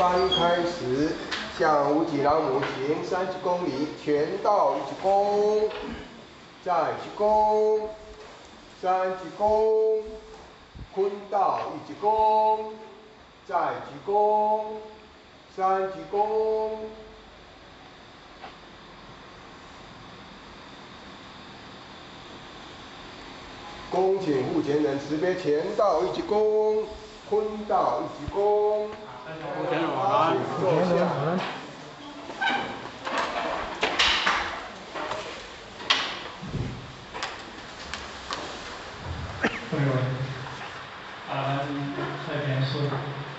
三开始，向无极老母行三鞠躬礼，全道一鞠躬，再鞠躬，三鞠躬，坤道一鞠躬，再鞠躬，三鞠躬。恭请护前人慈悲前道一鞠躬，坤道一鞠躬。护前人晚安。坐下。各位，啊，咱蔡天师，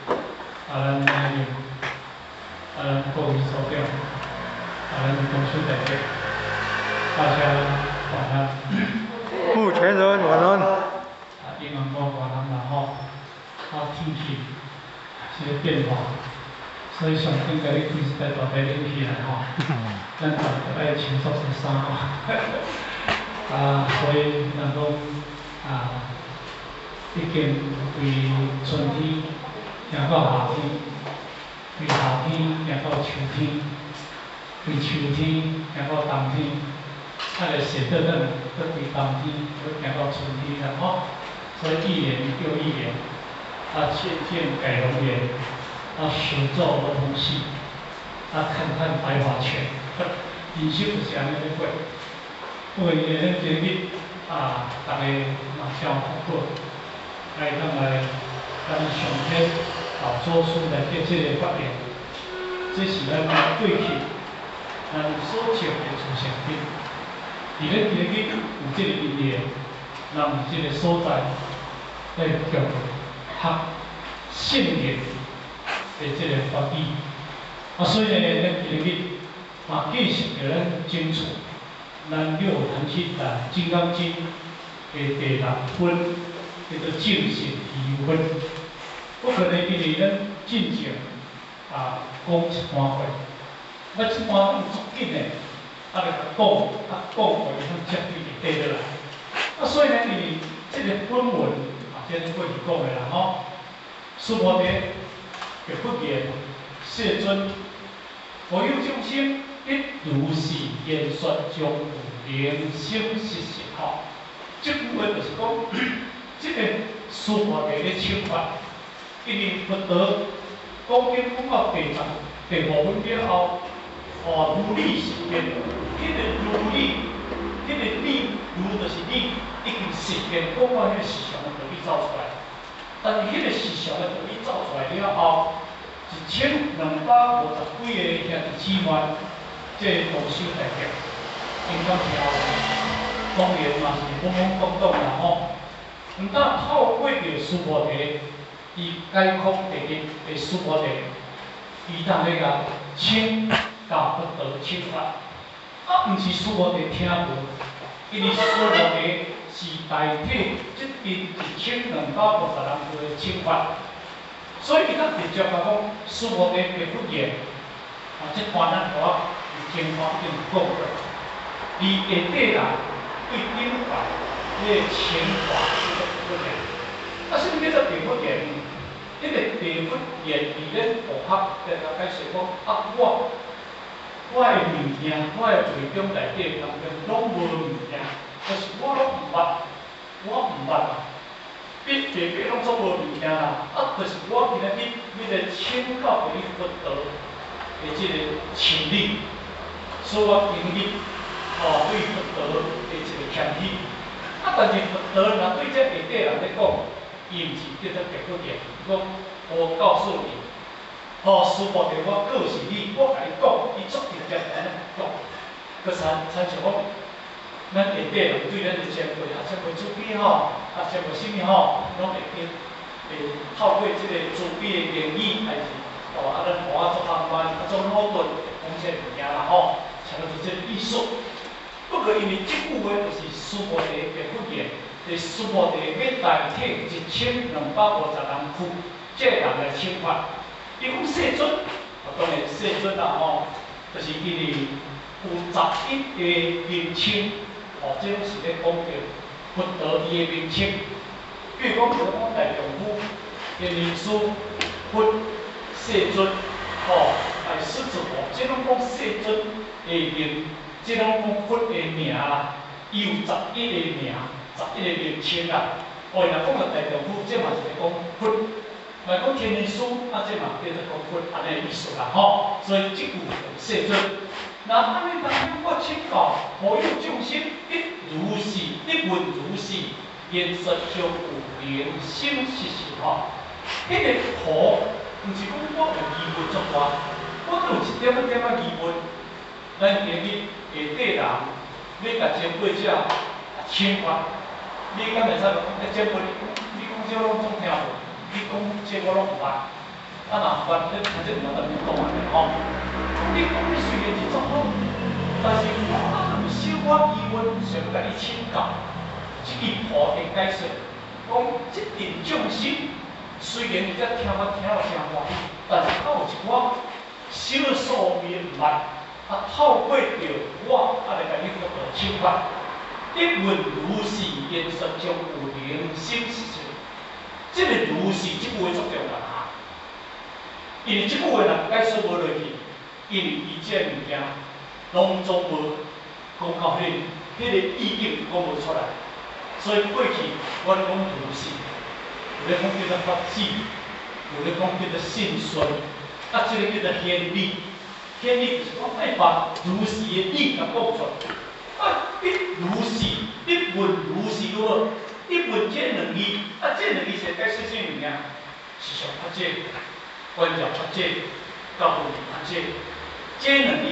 啊，咱来宾，啊，咱各位所长，啊，咱同事代表，家晚安。护前人晚安。啊，英文讲晚安啦吼，啊，天气是个变化，所以上应该你开始在大家冷起来吼，咱大家爱穿足些衫吼，啊，所以咱讲啊。已经为春天行到夏天，为夏天行到秋天，为秋天行到冬天，啊，来写得等，搁为冬天，搁行到春天啦吼。所以一年又一年，啊，渐渐改容颜，啊，始作梧桐戏，啊，看看百花全，人生就是安尼咧过。不过，今日今日啊，大家嘛相互过。来，咱来，咱上天老祖师来得这个发言，这是咱过去咱所求的出现品。伫咧今日有这个意义，咱有这个所在来叫学圣贤的这个法义。啊，所以呢，咱今日嘛继续着咱争取咱六坛七在《金刚经》的第六分。叫做正信提分，不可能因为咱进前啊讲一半话，那一半咁足紧的，啊来讲，啊讲话就绝对是对得来。啊，所以呢，你这个本文啊，这是过去讲的啦吼。苏摩地嘅不言，世尊，我有众生一如是言说，将有灵性实实吼。这部分就是讲。这个书法地咧唱法，因为佛陀讲经讲到第十、第五分了后，哦，如理实现，迄个如理，迄个理如就是理，已经实现讲到迄个事上的道理走出来。但是迄个事上的道理走出来了后，一千两百五十几个兄弟姊妹，这同修大德，应当是后，当然嘛是懵懵懂懂啦吼。毋但透过着书法题，伊解空第一的书法题，伊当咧甲请教不得请法，啊，毋是书法题听无，因为书法题是代替即边一千两百五十人做的请法，所以伊较直接甲讲书法题并不严，啊，即段咱我情况已经讲过，而下底人对顶法。这个情法是个不言，啊，什么叫做并不言？因为并不言，伫咧学校在甲解释讲，啊，我我的物件，我的最终内底当中拢无物件，就是我拢毋捌，我毋捌，必别别拢总无物件啦，啊，就是我今日去迄个请教互你佛陀的即个情理，所以我今日哦对佛陀的一个谦虚。啊！但是佛陀若对这下底人咧讲，伊毋是叫做结果言，讲我告诉你，哦，师傅对我告诉你，我甲你讲，伊足直接安尼讲。佮参参像讲，咱下底人对咱的前辈啊，前辈慈悲吼，啊，前辈什么吼，拢会去会透过即个慈悲的言语，还是哦，啊，咱学啊做行班，啊，做好顿，讲些物件啦吼，像做即个艺术。不过因为即句话就是书法地嘅福言，是书法地要代替一千两百五十人去这人来请法。伊讲世尊，啊当然世尊啦吼，就是因为有十一个名称，哦，即种是咧讲着佛陀伊的名称。比如讲，如讲大丈夫、天人师、佛、世尊。哦，来狮子王，即拢讲世尊的名，即拢讲佛的名啦，伊有十一个名，十一个名称啦。哦，若讲到大丈夫，即嘛是咧讲佛，若讲天人书，啊，即嘛叫做讲佛安尼意思啦，吼。所以即句世尊，那安尼当中我请教，何有众生一如是，一问如是，言说就有灵心实是吼。迄个图，毋是讲我有疑问作怪，我都有一点仔点仔疑问。咱今日下底人你甲前辈者请法，你敢会使讲？诶，前辈，你讲这我拢总听无，你讲这我拢毋捌。啊，若捌，你反正毋通甲你讲安尼吼。你讲你虽然是作好，但是我有小可疑问，想要甲你请教。即句话的解释，讲即定众生。虽然你在听我听了真欢喜，但是还有一寡少数民族啊，透过着我啊来甲你做个手法，一问如是，言说将有灵心即。个如是，即句话足重要啊！因为即句话若解释无落去，因为伊这物件拢总无讲到迄迄个意境讲无出来，所以过去我讲如是。有咧讲叫做法子，有咧讲叫做信顺，啊，即个叫做天理。天理就是讲爱把如是的理甲讲出来，啊，一如是，一问如是个，一问这两字，啊，这两字是解释啥物件？是上法界、观照法界、教育法界，这两字，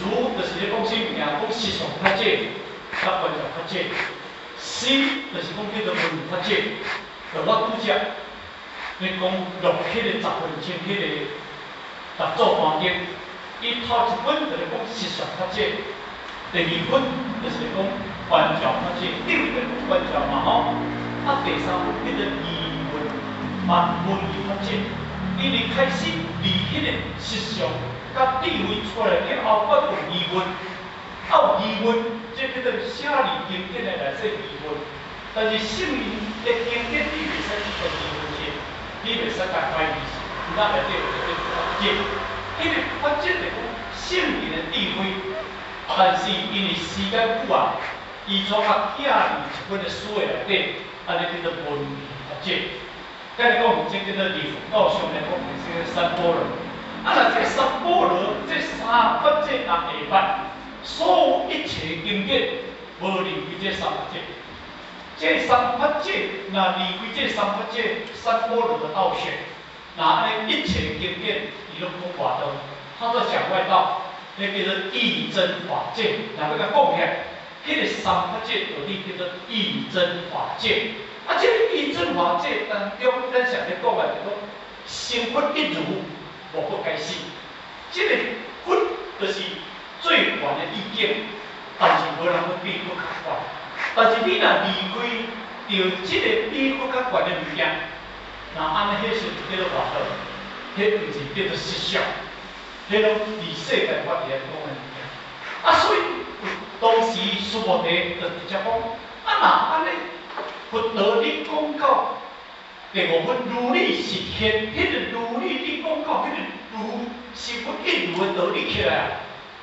如就是咧讲啥物件？讲实相法界、甲观照法界，心就是讲叫做文法界。就我拄则，你讲六迄个十分钟迄个合作环境，伊头一本就是讲实相法界，第二本就是讲观照法界，第二个观照嘛吼，啊第三本叫做疑问，万问疑法界，因为开始离迄个实相甲智慧出来以后，我有疑问，啊有疑问，即叫做写字经典的来说疑问。但是圣人的经典，你袂使去分析分析，你袂使甲怀疑，那内底有一个法则，因为法则是讲圣人的智慧，但是因为时间久啊，伊从啊寄入一本的书的内底，安尼叫做文法则。甲你讲，即叫做理道上来讲，是个三波罗。啊，若这三波罗，这三法则也会办，所有一切经典，无离开这三法则。这三法界，那离开这三法界，三波罗的道学，那安尼一切经典，伊拢讲外道，他在讲外道，那叫做义真法界，哪要甲讲起来？迄个三法界到底叫做义真法界，啊，这个义真法界当中，咱常咧讲的就讲，心佛一如，无不解释。这个佛就是最悬的意见，但是无人会比不客观。但是你若离开着即个比佛较悬的物件，那安尼迄是叫做外道，迄毋是叫做实相，迄拢离世界法来讲的物件。啊，所以当时苏摩地就直接讲，啊那安尼佛陀你讲到第五分如理实现，迄个如理你讲到迄个如是不一如的道理起来啊，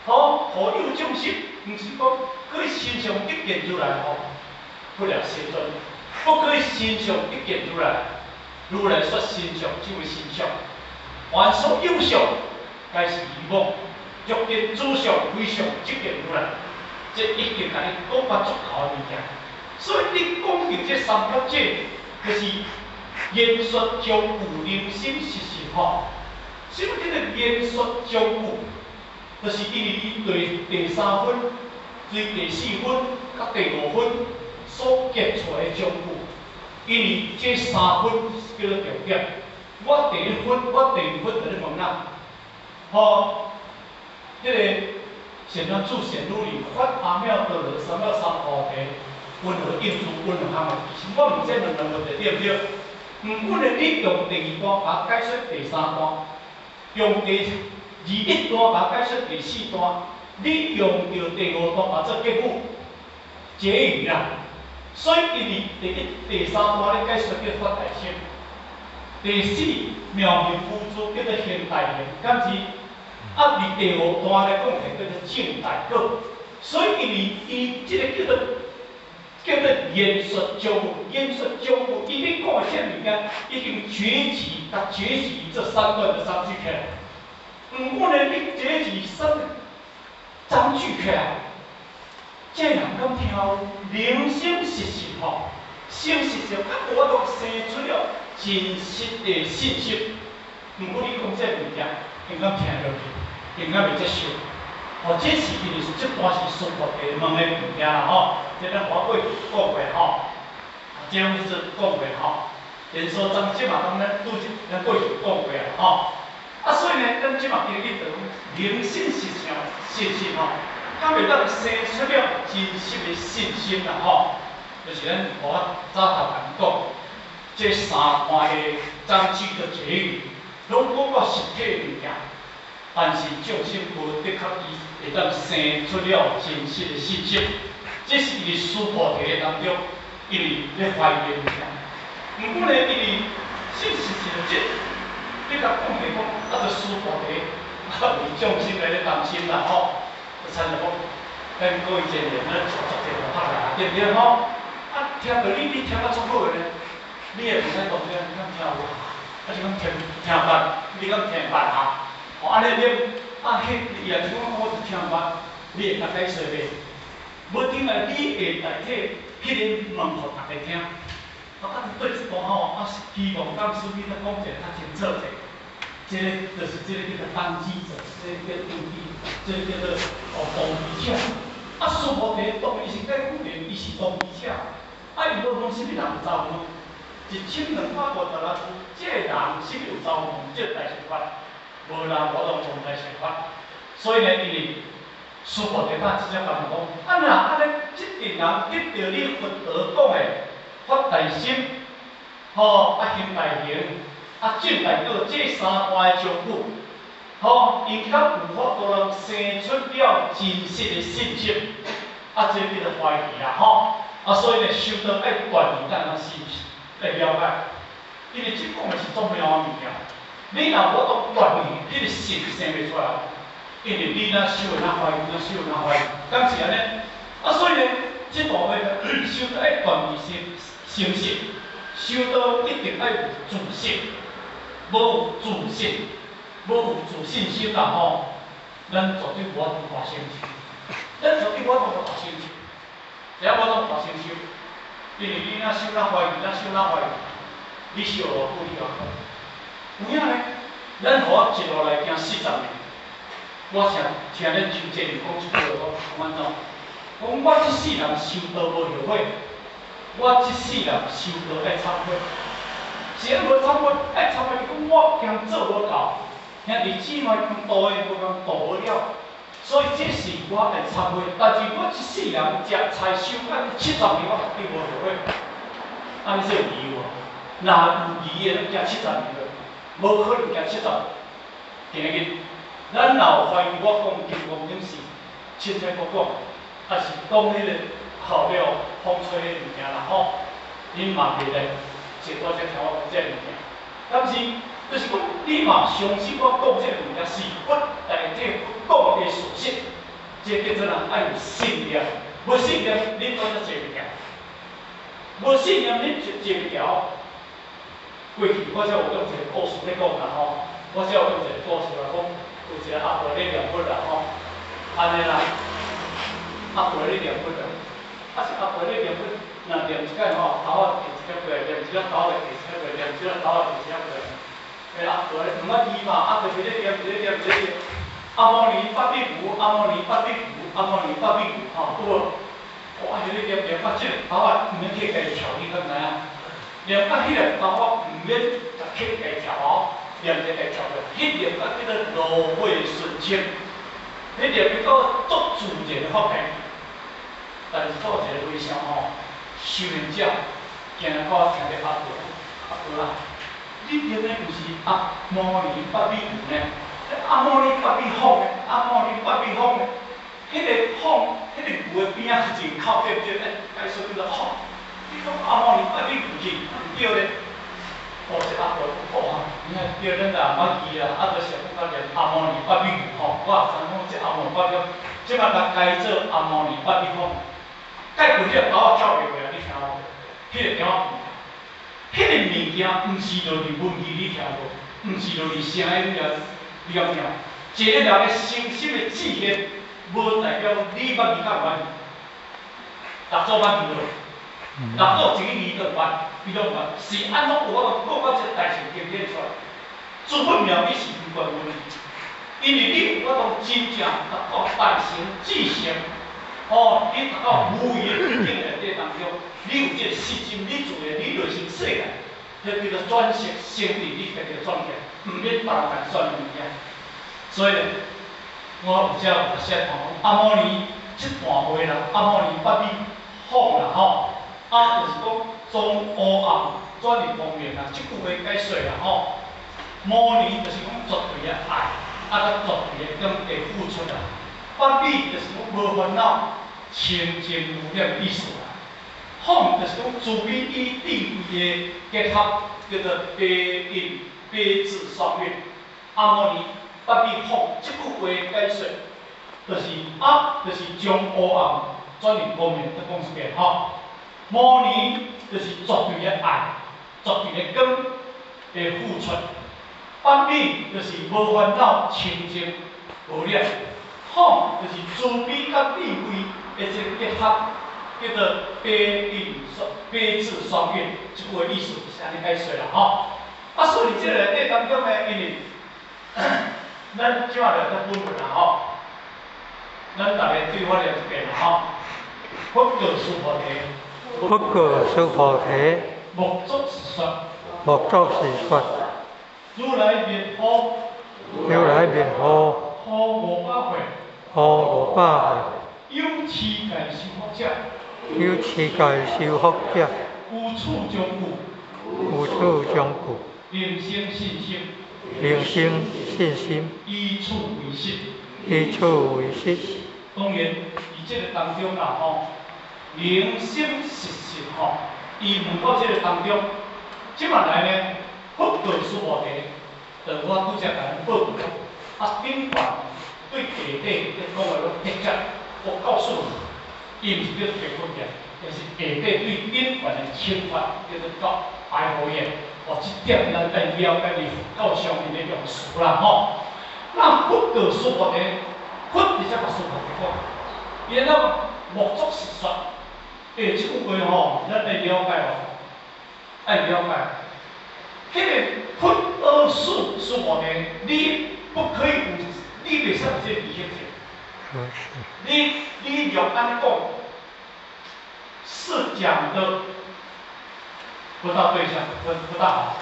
好，何有众生？毋是讲可以身上一见出来吼，不了世尊；不可以身上一见出来，如来说身上即为身上。凡所有相，皆是迷妄；若见诸相非相，即见如来。这已经甲你讲法足够的物件。所以你讲到这三法界，就是言说将古灵心实实吼。什么叫做言说将古？就是因为伊对第三分、对第四分、甲第五分所结出来的账簿，因为这三分叫做重点。我第一分、我第二分在咧讲呐，吼，迄个显然住显如理，发阿妙得罗三藐三菩提，温和应处温和行为。我毋知两个问题对毋对？毋过呢，你用第二段甲解释第三段，用第。二一段把解释第四段，你用着第五段把做结果结语啦。所以因为第一、第三段咧解释叫发大心，第四，苗形辅助叫做现代形，敢是？啊，伫第五段来讲，叫做正代果。所以，因为伊即个叫做叫做演说教母，演说教母，伊咧讲啥物件？已经崛起，甲崛起这三段的三句起来。毋过呢，你崛起三三句起来，这人敢听有零星实实吼，星实实，啊，我都生出了真实的信息。毋过你讲这物件，应该听落去，应该袂接受。哦，这是因为这段是苏博地问的物件啦吼，这咱我过去讲过吼，这种就是讲过吼，连说张即嘛，当咱拄只咱过去讲过啊吼，啊所以呢，咱即嘛今日讲灵性是啥？信心吼，敢会当生出了真实的信心啦吼，就是咱我早头讲讲，这三段的章句的结语，拢讲过实体物件。但是众生佛的确伊会当生出了真实的信心，这是伊师菩提当中，因为咧怀疑物件。毋过呢，因为信是真实，你甲讲来讲，啊，着师菩提啊为众生来咧担心啦吼，参着讲，咱各位前人咧做做这个拍啦，对不对吼？啊，听到你你听啊足好个咧，你也毋使讲这，你敢听有？啊是讲听听捌，你敢听捌哈？哦，安尼念，啊，迄伊也是讲我是听捌，你会甲解说袂？无听来，你会代替迄个问互大家听。啊，啊，对一段吼，啊，希望当师傅咧讲者较清楚者。即个就是即个叫做当机者，即个叫当机，即个叫做哦当机者。啊，师傅伫当伊是解固定，伊是动机者。啊，伊无讲啥物人造梦，一千两百五十六次，即个人是有造梦，即个大事法。无人我拢从来想法，所以呢，因为师傅伫呾直接甲我讲，啊若安尼，即个人得着你佛陀讲的发大心，吼啊行大行，啊正大果这三关的相互，吼伊较有法度人生出了真实的信心，啊这叫做怀疑啦吼，啊所以呢，修道爱断疑，但那是来了解，因为即讲的是重要的物件。你若无当断念，你个信生袂出来，因为你若修哪怀疑，哪修哪怀疑，敢是安尼？啊，所以呢，即部分修道爱断疑心，心信，修道一定爱有自信，无自信，无自信心啦吼，咱绝对无法度大成就，咱绝对无法度大成就，只要无法度大成就，因为你若修哪怀疑，哪修哪怀疑，你修偌久你偌好。有影呢？咱我一路来行四十年，我常听恁真济人讲一句话，讲安怎？讲我即世人修道无后悔，我即世人修道爱忏悔。是安无忏悔，爱忏悔，讲我惊做无到，兄弟姊妹讲道的无讲道无了，所以这是我爱忏悔。但是我即世人食菜修到七十年，我绝对无后悔。安尼说有疑无？若有疑的，咱食七十年。无可能行七十，今日咱老怀疑我讲金光顶是清清楚楚，还是讲迄个好了风吹的物件啦吼，恁嘛袂来，是多只听我讲这物件。但是就是讲，你嘛相信我讲这物件是不代替讲的事实，这叫做人爱有信念，无信念恁怎样做袂掉？无信念恁就做袂掉。过去我才有用一个故事咧讲啦吼，我才有用一个故事来讲，有一个阿婆咧念佛啦吼，安尼啦，阿婆咧念佛啦，啊是阿婆咧念佛，若念一间吼，头啊第一个过来，念一个头来第一个过来，念一个头啊第一个过来，诶阿婆咧毋捌字嘛，阿婆咧念一个念一个念，阿摩尼发比古，阿摩尼发比古，阿摩尼发比古，吼，不？哇，迄个念念发即个头啊，毋免去家跳，你敢知影？念到迄个头发毋免甲起家条哦，念一家条的，迄念到叫做罗会顺清，迄念叫做足自然发明。但是做一个微笑吼，修人者，今日我听着阿婆，阿婆啊，你念的毋是阿摩尼八比五呢？阿摩尼八比方呢？阿摩尼八比方呢？迄个方，迄个牛的边仔是靠对不对？哎，该说叫做方。你讲阿摩尼八比五是？对咧，我是阿婆，我叫恁阿捌记啊，啊，就是讲讲连阿摩尼发米吼，我也知讲即阿摩发米，即摆甲改做阿摩尼发米吼。改过了，把我跳过来，你听无？迄个电话，迄个物件毋是落伫文字你听无，毋是落伫声音了了了，一个了心心的志愿，无代表你捌伊较完，六组捌字落。六组一个字都捌，伊拢捌，是安怎有我讲我即代志经验出来？做分秒你是无关问题，因为你有法度真正达到大成至成，哦，你达到无言的境界当中，你有这个实心，你做的你就是世界，迄叫做转识成立你家己转起来，毋免别人来算物件。所以，我有只有些讲阿摩尼即段话啦，阿摩尼八米好啦吼。啊，就是讲从黑暗转入光明啦，即句话解说啦吼。摩尼就是讲绝对的爱，啊，甲绝对的跟会付出啦。法比就是讲无烦恼、清净无量意思啦。放就是讲慈悲与智慧的结合，叫做悲因悲智双运。阿摩尼法比放即句话解说，就是啊，就是将黑暗转入光明，再讲一遍吼。摩尼就是绝对的爱，绝对的根的付出；法比就是无烦恼、清净无量；放就是慈悲甲智慧的一个结合，叫做悲智双悲智双运。即句话意思是安尼解说啦吼。啊，所以即个内底当中呢，因为咱即马了在分啦吼，咱逐个对我了一遍啦吼，佛教书菩提。不过修菩提，目足是说，目足是说，如来面好，如来面好，好五百岁，好五百岁，有持戒修福者，有持戒修福者，无处将故，无处将故，灵生信心，灵生信心，以处为实，以处为实。当然，伫这个当中啦吼。灵心实性吼，伊问到这个当中，即嘛来呢，佛教师菩提，就我拄则甲恁报告，啊，顶段对下底咧讲个个特质，我告诉你，伊毋是叫做佛教，但是下底对顶段的侵犯叫做叫爱护业，哦，即点咱在了解你佛教上面的用词啦吼。那佛教师菩提，佛直接把师菩提讲，伊那目足是说。诶，即句话吼，咱爱了解哦，爱了解。迄个佛二术是我的，你不可以有，你袂使有这危险性。你你用安尼讲，是讲的不大对象，不不大好。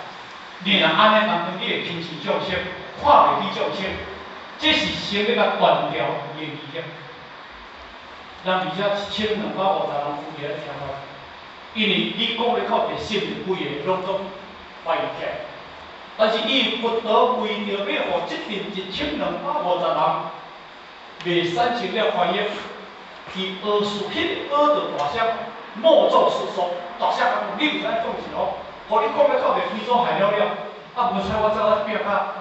你若安尼当中，你会轻视众生，看袂起众生，这是先要甲断掉伊的危险。人而且一千两百五十人负责来听话，因为你讲咧靠着信任规个拢总怀疑起，但是伊不得为着要互即边一千两百五十人未产生了。怀疑，伊学术迄个学着大声莫做思索，大声讲你毋知影创啥，互你讲咧靠着非洲害了。了，啊无采我走啊变啊，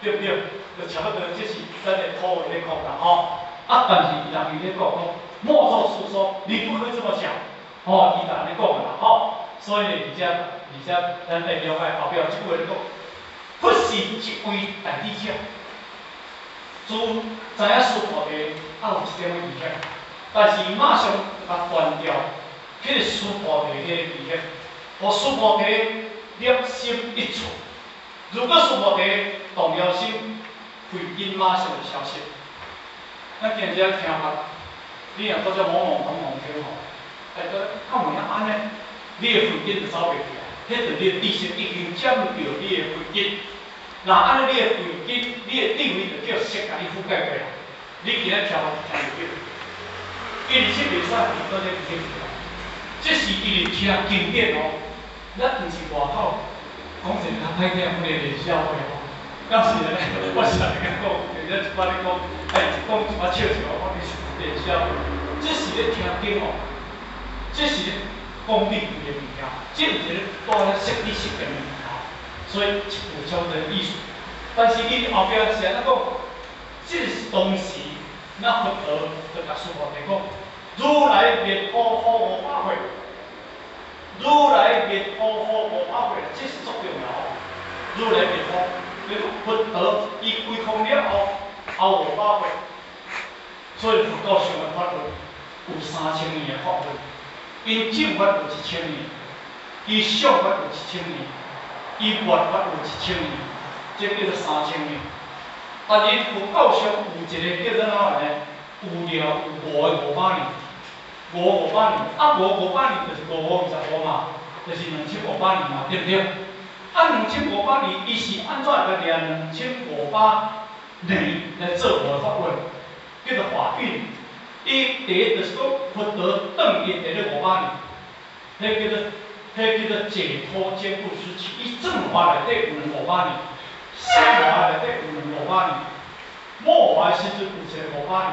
对不对？就差不多即是咱的土话咧讲啦吼，啊但是人伊咧讲讲。莫做诉说，你不可以这么想，哦，伊安尼讲啦，吼，所以呢，而且而且咱来了解后壁即句话咧讲，不是一位大智者，自知影师傅的啊有一点仔危险，但是马上甲断掉，迄个师傅的迄个危险，互师傅的立心一处，如果师傅的动了心，会因马上消失。咱今日听法。你若做只懵懵懂懂听吼，哎，个较问下安尼，你的肺经就走袂起来，迄着你的知识已经占着你的肺经，那安尼你的肺经，你的智慧就叫色甲你覆盖过来，你今日听听袂着，因为这袂使遇到这听起来，这是因为听经典哦，咱毋是外口讲一个较歹听，不能连消话哦，当时咧，我是安尼讲，人家一般咧讲，哎，讲一把笑笑，我你。电销，这是咧听经哦，这是咧功力的物件，这毋是咧带咧实体性的物件。所所以有超的意思。但是伊后壁是安怎讲？即是当时那佛陀就甲师傅提讲，如来灭苦苦无百会，如来灭苦苦无百会，这是足重要。如来灭苦，你佛陀伊归空了后，后无百会，所以佛教上的法律有三千年的法会，因正法有一千年，伊相法有一千年，伊灭法有一千年。这叫做三千年，但是佛教上有一个叫做哪个呢？有了五个五百年，五五百年，啊五五百年就是五五二十五嘛，就是两千五百年嘛，对不对？啊两千五百年，伊是安怎来念两千五百年来做佛法运，叫做法运。伊第一就是讲佛陀等于第个五百年，迄叫做迄叫做解脱坚固时期，伊正法内底有五百年。生活内底有五百年，末法时阵有一个五百年，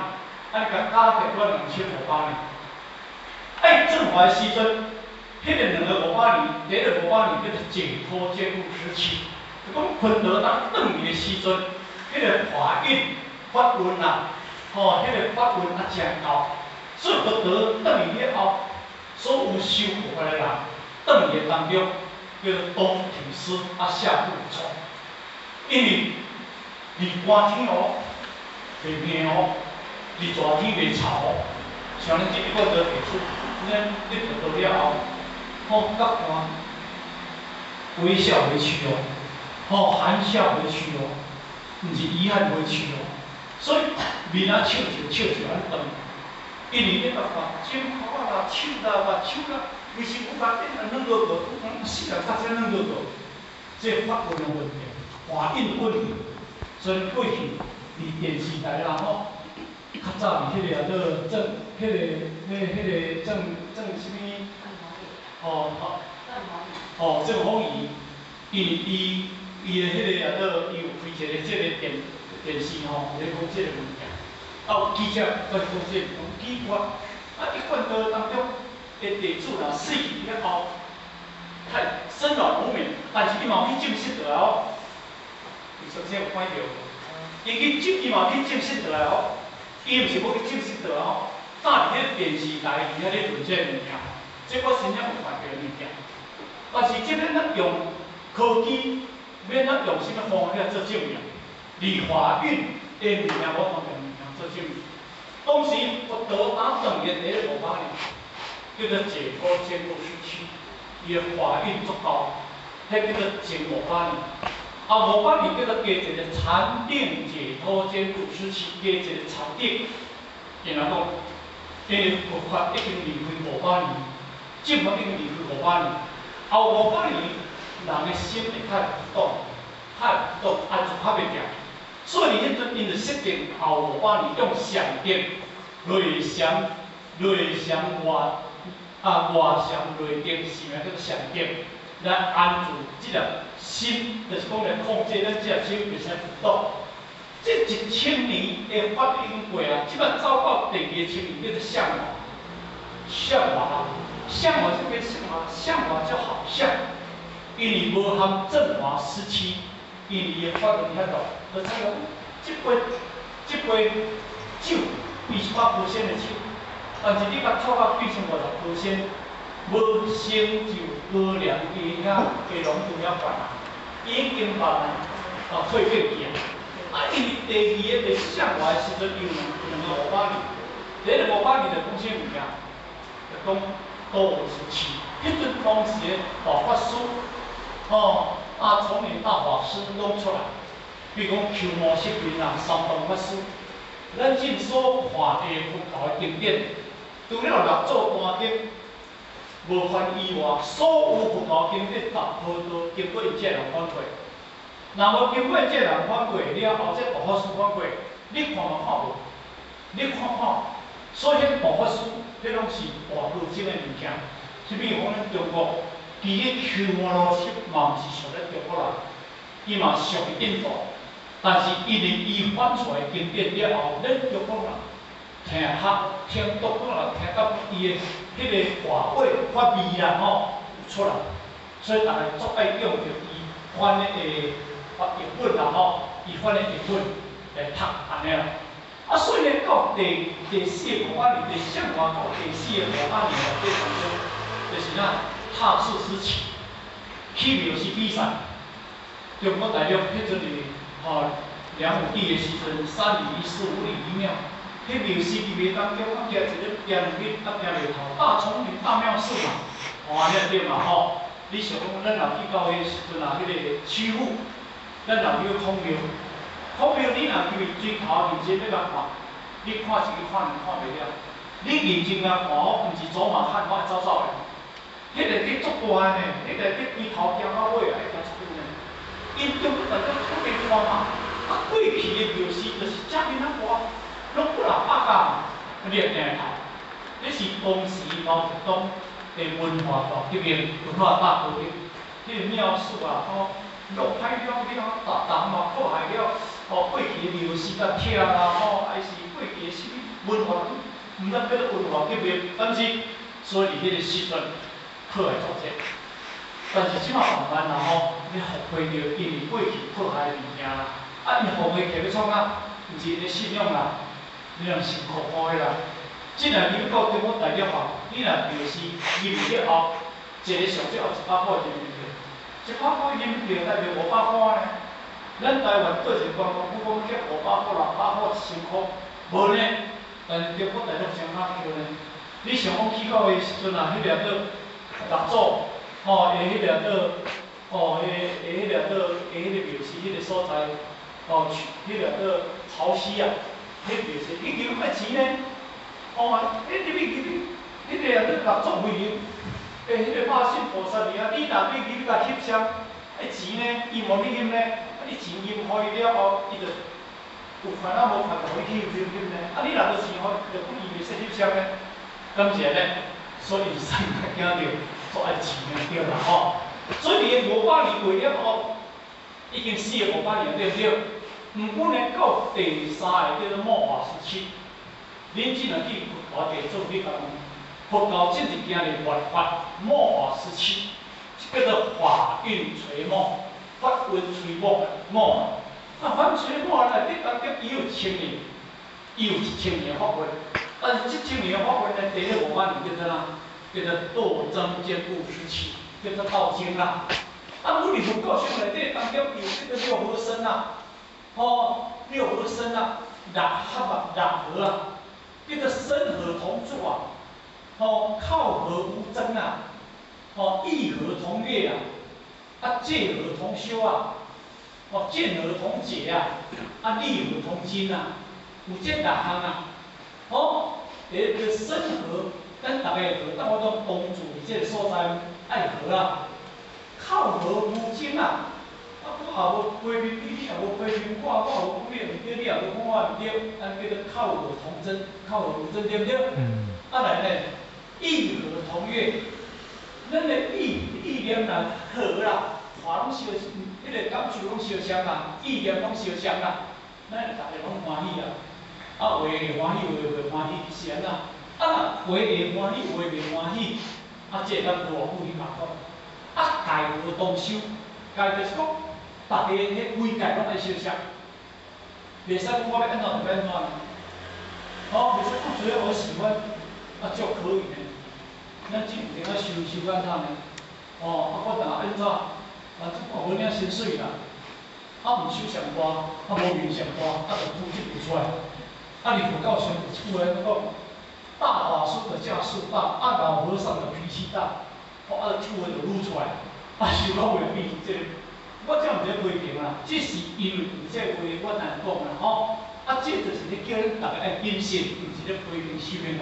啊，甲加起我两千五百年。哎，正活时阵，迄个两个五百年，第一个五百年叫做解脱坚固时期，讲昆德当转去的时阵，迄个法运法运啊，吼，迄个法运啊正高，所以佛陀转去了后，所有修佛的人，转去当中叫做东土师啊下不错。因为离寒天哦，袂热哦，离热天袂潮哦，像恁即一个都袂出，恁你做到了后，吼甲寒，微笑回去哦，吼含笑回去哦，毋是遗憾回去哦，所以面啊笑就笑就安长，因为你甲看，镜头啊、手啦、目睭啦，为是有甲变啊两个个，死啊大家两个个，这发问的问题。华印问题，所以过去伫电视台啦吼，较早伫迄个啊做正，迄个迄迄个正正什么？哦哦哦正方仪，伊伊伊的迄个啊做伊有开一个即个电电视吼，咧讲即个物件。啊有记者在讲即个奇怪，啊一贯道当中的地主啦死了后，太生老无名，但是伊嘛去证实了哦。首先有看到，伊去证，伊嘛去证实倒来吼，伊毋是要去证实倒来吼，早伫迄电视台伫遐咧论这物件，这我真正有看到物件。但是即个咱用科技，免咱用什么方法来做证明？离化运的物件，我方面物件做证明。当时佛陀打等于第一五百年，叫做解脱坚固时期，伊的化运足高，迄叫做前五百年。啊，五百年叫做加一个禅定解脱坚固时期，加一个禅定。然后讲，因为佛法已经离开五百年，正法已经离开五百年，后五百年人的心会较浮动，较浮动，安住较袂定。所以迄阵因就设定后五百年用上定、内上、内上外啊外上内定，是名叫做上定，来安住即个。心就是讲来控制咱只心袂使浮动。这一千年的发音过啊，即摆走到第二千年叫做向往，向往，向往这边什么？向往就好像，因为无含正华时期，因为伊的发音遐大，而且讲，即杯即杯酒，二十八毫升的酒，但是你甲透到变成五十毫升，无升就无量伊遐嘅浓度遐悬。已经把人啊退变去啊！因为第二个历史上来时阵有两个五百年，第一个五百年的讲啥物件？就讲多时期，迄阵当时的大法师，吼啊，聪明大法师拢出来，比如讲求魔释云啊，三藏法师，咱今所画的佛教的经典，除了六祖观经。无犯意外，所有佛教经典大部分都经过这人翻过。那么经过这人翻过了后，这大法师翻过，你看嘛看无？你看看，所以大法师，迄拢是大高僧的物件。是比如讲咱中国，其实求摩罗什嘛毋是属在中国人，伊嘛属于印度，但是因为伊翻出来经典了后，咱中国人。听学听多讲了，听到伊的迄个话话发味啦吼出来，所以大家足爱用着伊，翻的诶发译本啦吼，伊翻的译本来读安尼啊。啊，虽然到第第四五八年，第上外到第四五八年的这当中，就是咱塔斯时期，起苗是比赛，中国大陆迄阵的吼梁武帝的时阵，三里一四五里一庙，迄苗是伫庙当中啊，行一日行两日啊，行日头大聪明大妙事嘛，吼安尼对嘛吼？你想讲咱老去到迄时阵啊，迄个曲阜，咱老去孔庙。孔庙你若去水头认真要甲看，你看一个看看袂了。你认真甲看，我毋是走马看，花走走的。迄个地足大呢，迄个地规头行到尾啊，会行出久呢。因中国大陆出名看嘛，啊过去的庙寺就是遮尔啊大，拢不老百家列定头。这是当时毛泽东的文化大革命文化大革命，迄个庙寺啊，吼，落海了了，达达嘛破坏了。哦，过去的庙寺甲拆啦，吼，还是过去的什物文化，毋知叫做文化革命，但是所以迄个时阵，破坏作战。但是即马慢慢啦吼，你复归着因为过去破坏的物件啦，啊，因复归起要创啊，毋是因的信仰啦，你若辛苦苦的啦。即两年到中国大陆吼，你若庙寺入了后，一个上少一百块人民币，一百块人民币代表五百块呢。咱台湾做一观光，不讲叫五百块、六百块、一千块，无呢。但是中国大陆相当叫呢。你想讲去到的时阵啊，迄个做六组，吼，下迄个做，吼，下下迄个做，下迄个庙是迄个所在，吼，去迄个做潮汐啊，迄庙寺，你求块钱呢？哦，迄入去入去，迄个啊做六组会员，下迄个百姓菩萨庙，你若去去甲翕相，迄钱呢？伊无你翕呢？你钱银开了后，伊就有烦啊无烦恼，伊去有钱金呢？啊，你若无钱开，就不伊袂说翕相呢？感谢呢，所以三个惊着做爱钱的对啦吼。所以伊五百年过了后，已经四个五百年对不对？毋过呢，到第三个叫做末法时期，恁只能去佛教地做你讲，佛教正是今日佛法末法时期，叫做法运垂末。法运吹末末，啊，法吹末呢？你当中伊有千年，伊有一千年法运，但是这千年法运呢，第一五万年叫做哪？叫做斗争坚固时期，叫做道经啦。啊，五里佛教上内底当中有这个六合身啊，哦，六合身啊，六合啊，六合啊，叫做生合同住啊，哦，靠合无争啊，哦，义和同悦啊。啊，戒而同修啊，哦，见而同解啊，啊，利而同精啊，有这六项啊，哦，诶，个生和，咱大家和，当我都帮助这个所在爱和啊，靠和无精啊，啊，我也无批评你，你也无批评我，我无讲你毋对，你也无讲我毋对，安叫做靠和同真，靠和无真对不对？嗯。啊来呢，义和同悦。咱的意意念若好啦，话拢相，迄个感受拢相像啦，意念拢相像啦，咱逐个拢欢喜啊。啊，话会欢喜，话袂欢喜是安怎？啊，话会欢喜，话袂欢喜，啊，这咱无互去讲讲。啊，戒无当修，戒就是讲，逐个迄规戒拢爱相像，袂使讲我要安怎就安怎。哦，袂使讲只要我喜欢，啊就可以的。咱即有点啊修修干他呢，哦，啊，我等下安怎？啊，即看无领薪水啦，啊，毋修上大，啊，无名上大，啊，就拄即步出来。啊，你佛教上一句话讲，大法师的架势大，啊，老和尚的脾气大，哦，啊，句话就露出来。啊，修到为比即个，我这毋是批评啦，只是因为有这话我才讲啦，吼。啊，这就是咧叫咱大家爱秉性，毋是咧批评修行人。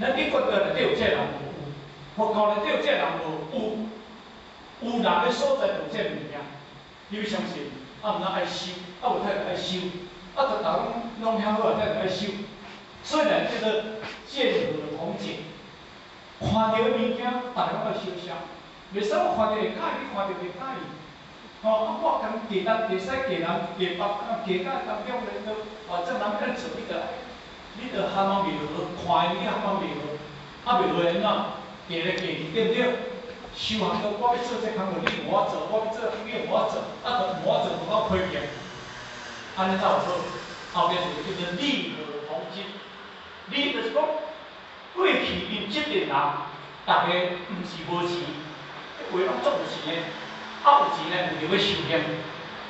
咱你佛教内底有这人无？佛教内底有这人无？有，有人咧所在有这物件，你要相信。啊，毋通爱修，啊，无太爱修，啊，逐人拢晓好啊，才爱修。所以呢，叫做见和同解。看到物件，逐个拢爱相像。袂使我看到会介意，看到袂介意。吼，啊，我讲其他袂使其人其他其他当中咧，都或者人要做迄个。你着喊我袂好，看伊喊我袂好，啊袂好安怎？过来过去对不对？修行到我要做这项目，你无法做，我要做，你无法做，啊，都无法做，无法批评，安尼才有好。后面就叫做利和同心，利就是讲过去因这边人，大家毋是无钱，话拢足有钱的，啊有钱呢，就要受刑，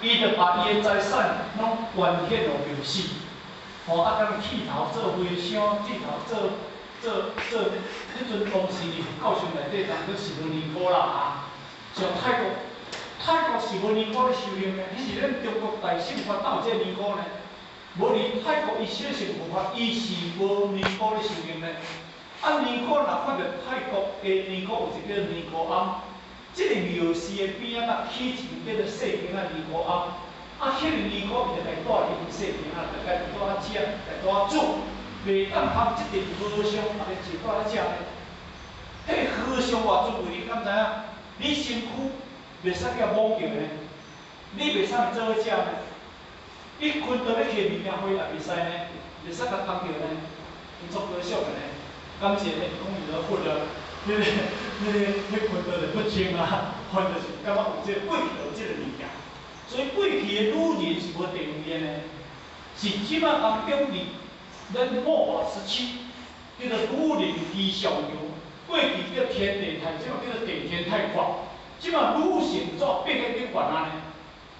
伊就把伊的财产拢捐献互庙寺，吼啊，甲剃头做微商，剃头做。做做，迄阵当时哩教训内底，当做是文尼科啦啊，像泰国，泰国是文尼科咧修行呢，迄是咱中国大圣法道这尼姑呢，无哩泰国伊小乘佛法，伊是无尼科咧修行呢。啊，尼姑若发到泰国的尼姑，有一个尼姑庵，即个庙寺的边啊起一间叫做细平啊尼姑庵，啊，迄个尼姑伊就来带伊去细平啊，来带带食，来带煮。袂当含即阵和尚，啊，连一块食咧。迄和尚话做为你敢知影？你身躯袂使叫摸叫呢？你袂使做伙食呢？你困倒咧摕物件回也袂使呢？袂使甲放着呢？工作和尚个呢？感谢咧，讲伊了困了，迄个、迄个、迄困倒咧不清啊，反正是感觉有即个过去有即个物件。所以过去的女人是无地位的呢，是即摆当中哩。咱末法时期叫做武林地上游，过去叫天地太，即嘛叫做地天太广，即嘛女性怎变个变悬安尼？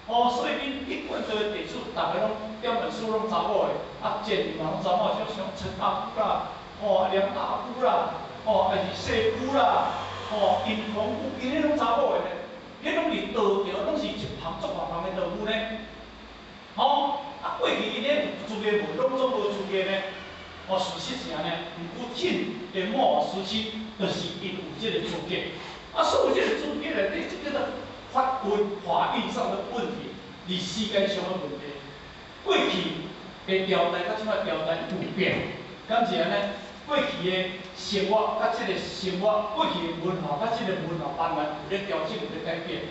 哦，所以恁一般做地主，逐个拢点本书拢查某的，啊，见嘛拢查某，像像陈阿姑啦，哦，梁阿姑啦，哦，还是谢姑啦，哦，殷红姑，因迄拢查某的呢，迄拢是道教，拢是一旁做旁旁的道夫呢，哦。啊，过去因咧有资格无，拢总无资格呢。哦，事实是安尼，毋过进的末时期，就是因有即个资格。啊，所有即个资格内底，即叫做法律法律上的问题，是世界上的问题。过去的朝代甲即摆朝代有变，敢是安尼？过去的生活甲即个生活，过去的文化甲即个文化慢慢有咧调整，有咧改变。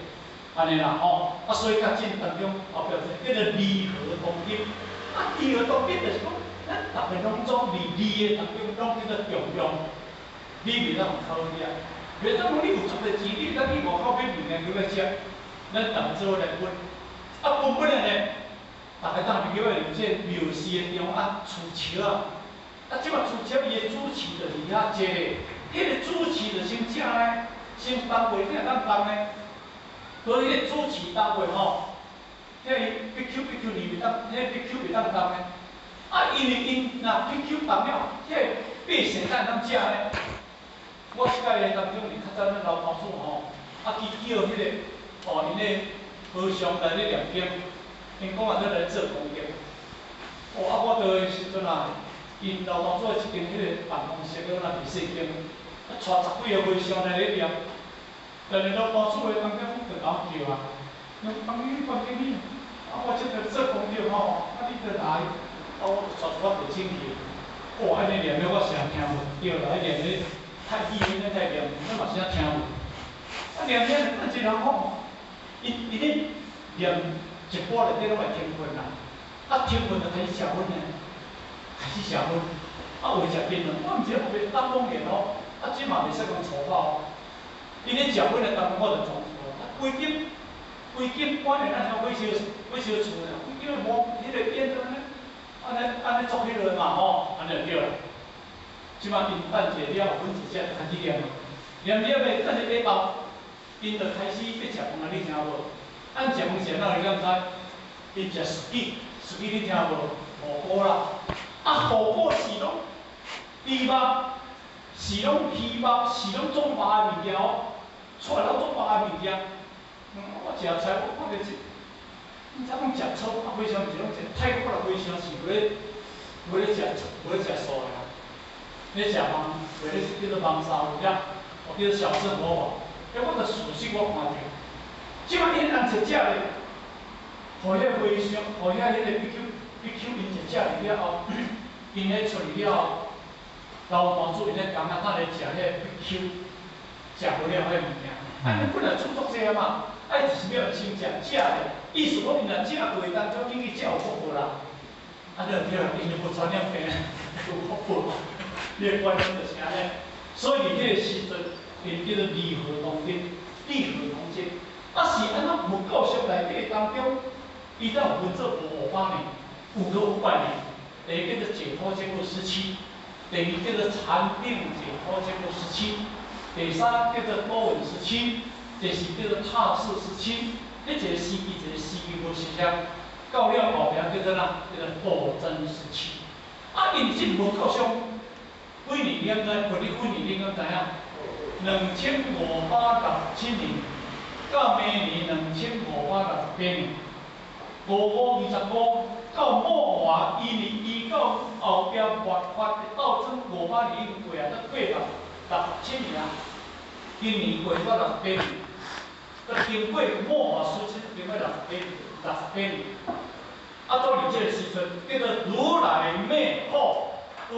安尼啦，吼，啊，所以较进当中后壁就叫做利和同金，啊，利和同金就是讲，咱逐个拢总利利的当中拢叫做中用，你袂当靠你啊，袂当讲你有足个钱，你当你外口买物件去来食，咱逐个做来分，啊，分分的呢，逐个当朋友来用这庙寺的中啊，厝树啊，啊，即马厝树伊的主持就是遐济，迄个主持就先正呢，先放袂定当放呢。所以咧主持单位吼，迄个 BQ BQ 里面当，迄个 BQ 袂当当咧。啊，因为因若 BQ 放了，迄个百姓才当食咧。我是甲伊当中，伊较早咱老婆子吼，啊去叫迄个，哦，因咧和尚来咧念经，因讲啊，咱来做功德。哦，啊，我到诶时阵啊，因老婆子一间迄个办公室，个那伫细间，啊，带十几个和尚来咧念。但是老婆子诶当中，就讲叫啊，用帮你关给你，啊，我即个做功德吼，啊，你着来，啊，我带出我父亲去，哇，安尼念了我是听无，对啦，念咧太语言咧太念，我嘛是要听无。啊，念念，啊，一人讲，伊伊咧念一波内底拢会听分啦，啊，听分就开始写分咧，开始写分，啊，为食槟榔，我毋是后面当讲念咯，啊，即嘛袂使讲粗口哦。因咧食饭咧当，我就装错，啊，规间规间关咧，咱头尾烧尾烧厝咧，规间无迄个烟都安尼，安尼安尼做起来嘛吼，安尼就对啦。即摆因办节了，阮直接开始念，念了咧，等下下晡，因就开始要食饭啊，你听无？按食饭时哪会了知？因食薯鸡，薯鸡你听无？火锅啦，啊火锅是拢猪肉。是拢鱼肉，是拢做白的物件哦，出来拢做白的物件。嗯，我食菜，我看着是，你怎讲食草？啊，为什么是拢食？泰国人为什么是为咧为咧食为咧食素的啊？咧食饭，为咧是叫做盲杀有影，或叫做小乘佛法。因我的属性我看着，即摆因人食食咧，互遐和尚，互遐迄个 B Q B Q 因食食了后，因咧处理了后。老房主因咧讲啊，咱来食迄个 BQ，食不了迄物件。啊，你本来出作这啊嘛，爱就是要先食食的。意思我，因若食过当中，你去食有福报啦。啊，你听啦，因就不传染病，有福报。你的观念就是安尼。所以迄个时阵，因叫做利和同金，利和同金。啊是安怎佛教术内底当中，伊才有分做五百年，五个五百年。第一叫做解脱经过时期，第二叫做禅定解脱经过时期，第三叫做多闻时期，第四叫做踏世时期。一个时期一个时期无实相，到了后边叫做哪？叫做果真时期。啊，因即佛教上几年应该，佛哩几年应该知影？两千五百十七年。到明年两千五百六十八年，五五二十五到末华，一年一到后边末发到整五百年过啊，都过六六十七年啊。今年过到六十八年，佮经过末华时期经过六十八年，六十八年。啊，到你这个时阵，叫做如来灭后，不？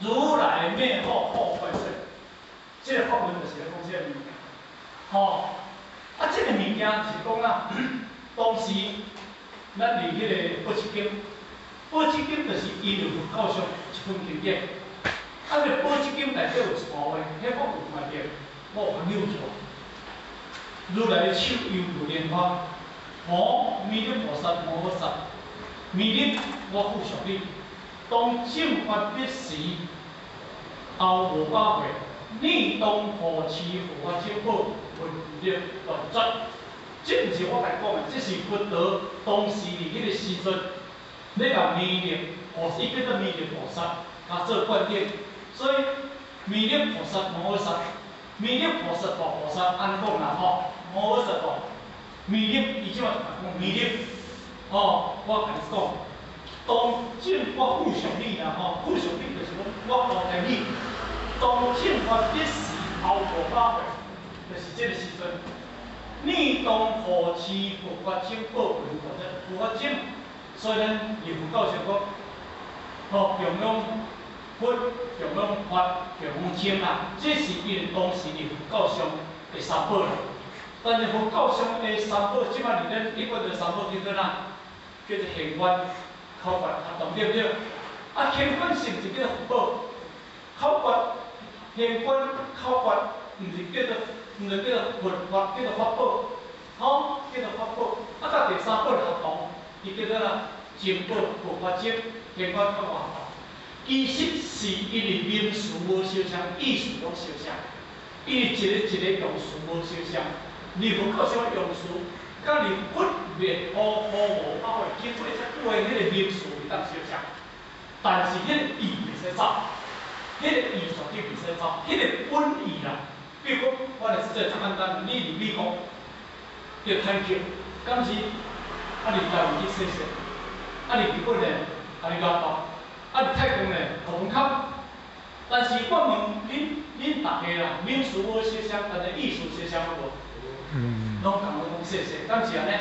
如来灭后后悔世，这个法文就是咧讲这个物件。吼，啊，即个物件是讲啊，当时咱伫迄个八七经，八七经就是伊就佛教上一份经典。啊，个八七经内底有一部话，迄我有看见，我有翻出来。如来手犹如莲花，我弥勒菩萨摩诃萨，弥勒我复上你，当正法必时，后五百岁，你当何持佛法正法？佛力乱转，这毋是我来讲的，这是佛陀当时伫迄个时阵，咧甲弥勒菩萨，伊叫做弥勒菩萨，甲做观点。所以弥勒菩萨摩诃萨，弥勒菩萨大菩萨安讲啦吼，摩诃萨大，弥勒伊即马讲弥勒，吼，我甲你讲，当正我附上你啦吼，附上你就是讲我后代你，当正法必时后无百岁。就是这个时阵，你当何持佛法经报文或者佛法经，所以咱义佛教授讲，吼供养佛、供养法、供养经啊，这是因当时义佛教上的三宝啦。但是佛教上的三宝，即摆里面一般的三宝叫做哪？叫做显观、考法、合同，对不对？啊，显观是毋是叫做佛宝？考法、显观、考法，毋是叫做？毋是叫做佛法，叫做法宝，吼，叫做法宝。啊，甲第三宝合同，伊叫做哪？经宝、佛法经、经法合同。其实是因为名词无相像，意思拢相像。因为一个一个用词无相像，你佛教上用词，甲你佛灭好好无法会经过遮久的迄个名词会当相像，但是迄个意袂使走，迄个意绝对袂使走，迄个本意啦。比如讲，我来实在最简单，你伫美国要探究，敢是啊？你台湾去说说，啊？你日本呢？啊？你亚洲，啊？你泰国呢？同康。但是我问恁，恁大家啦，民俗无相像，但是艺术相像无？嗯。拢讲我讲说说，敢是安尼？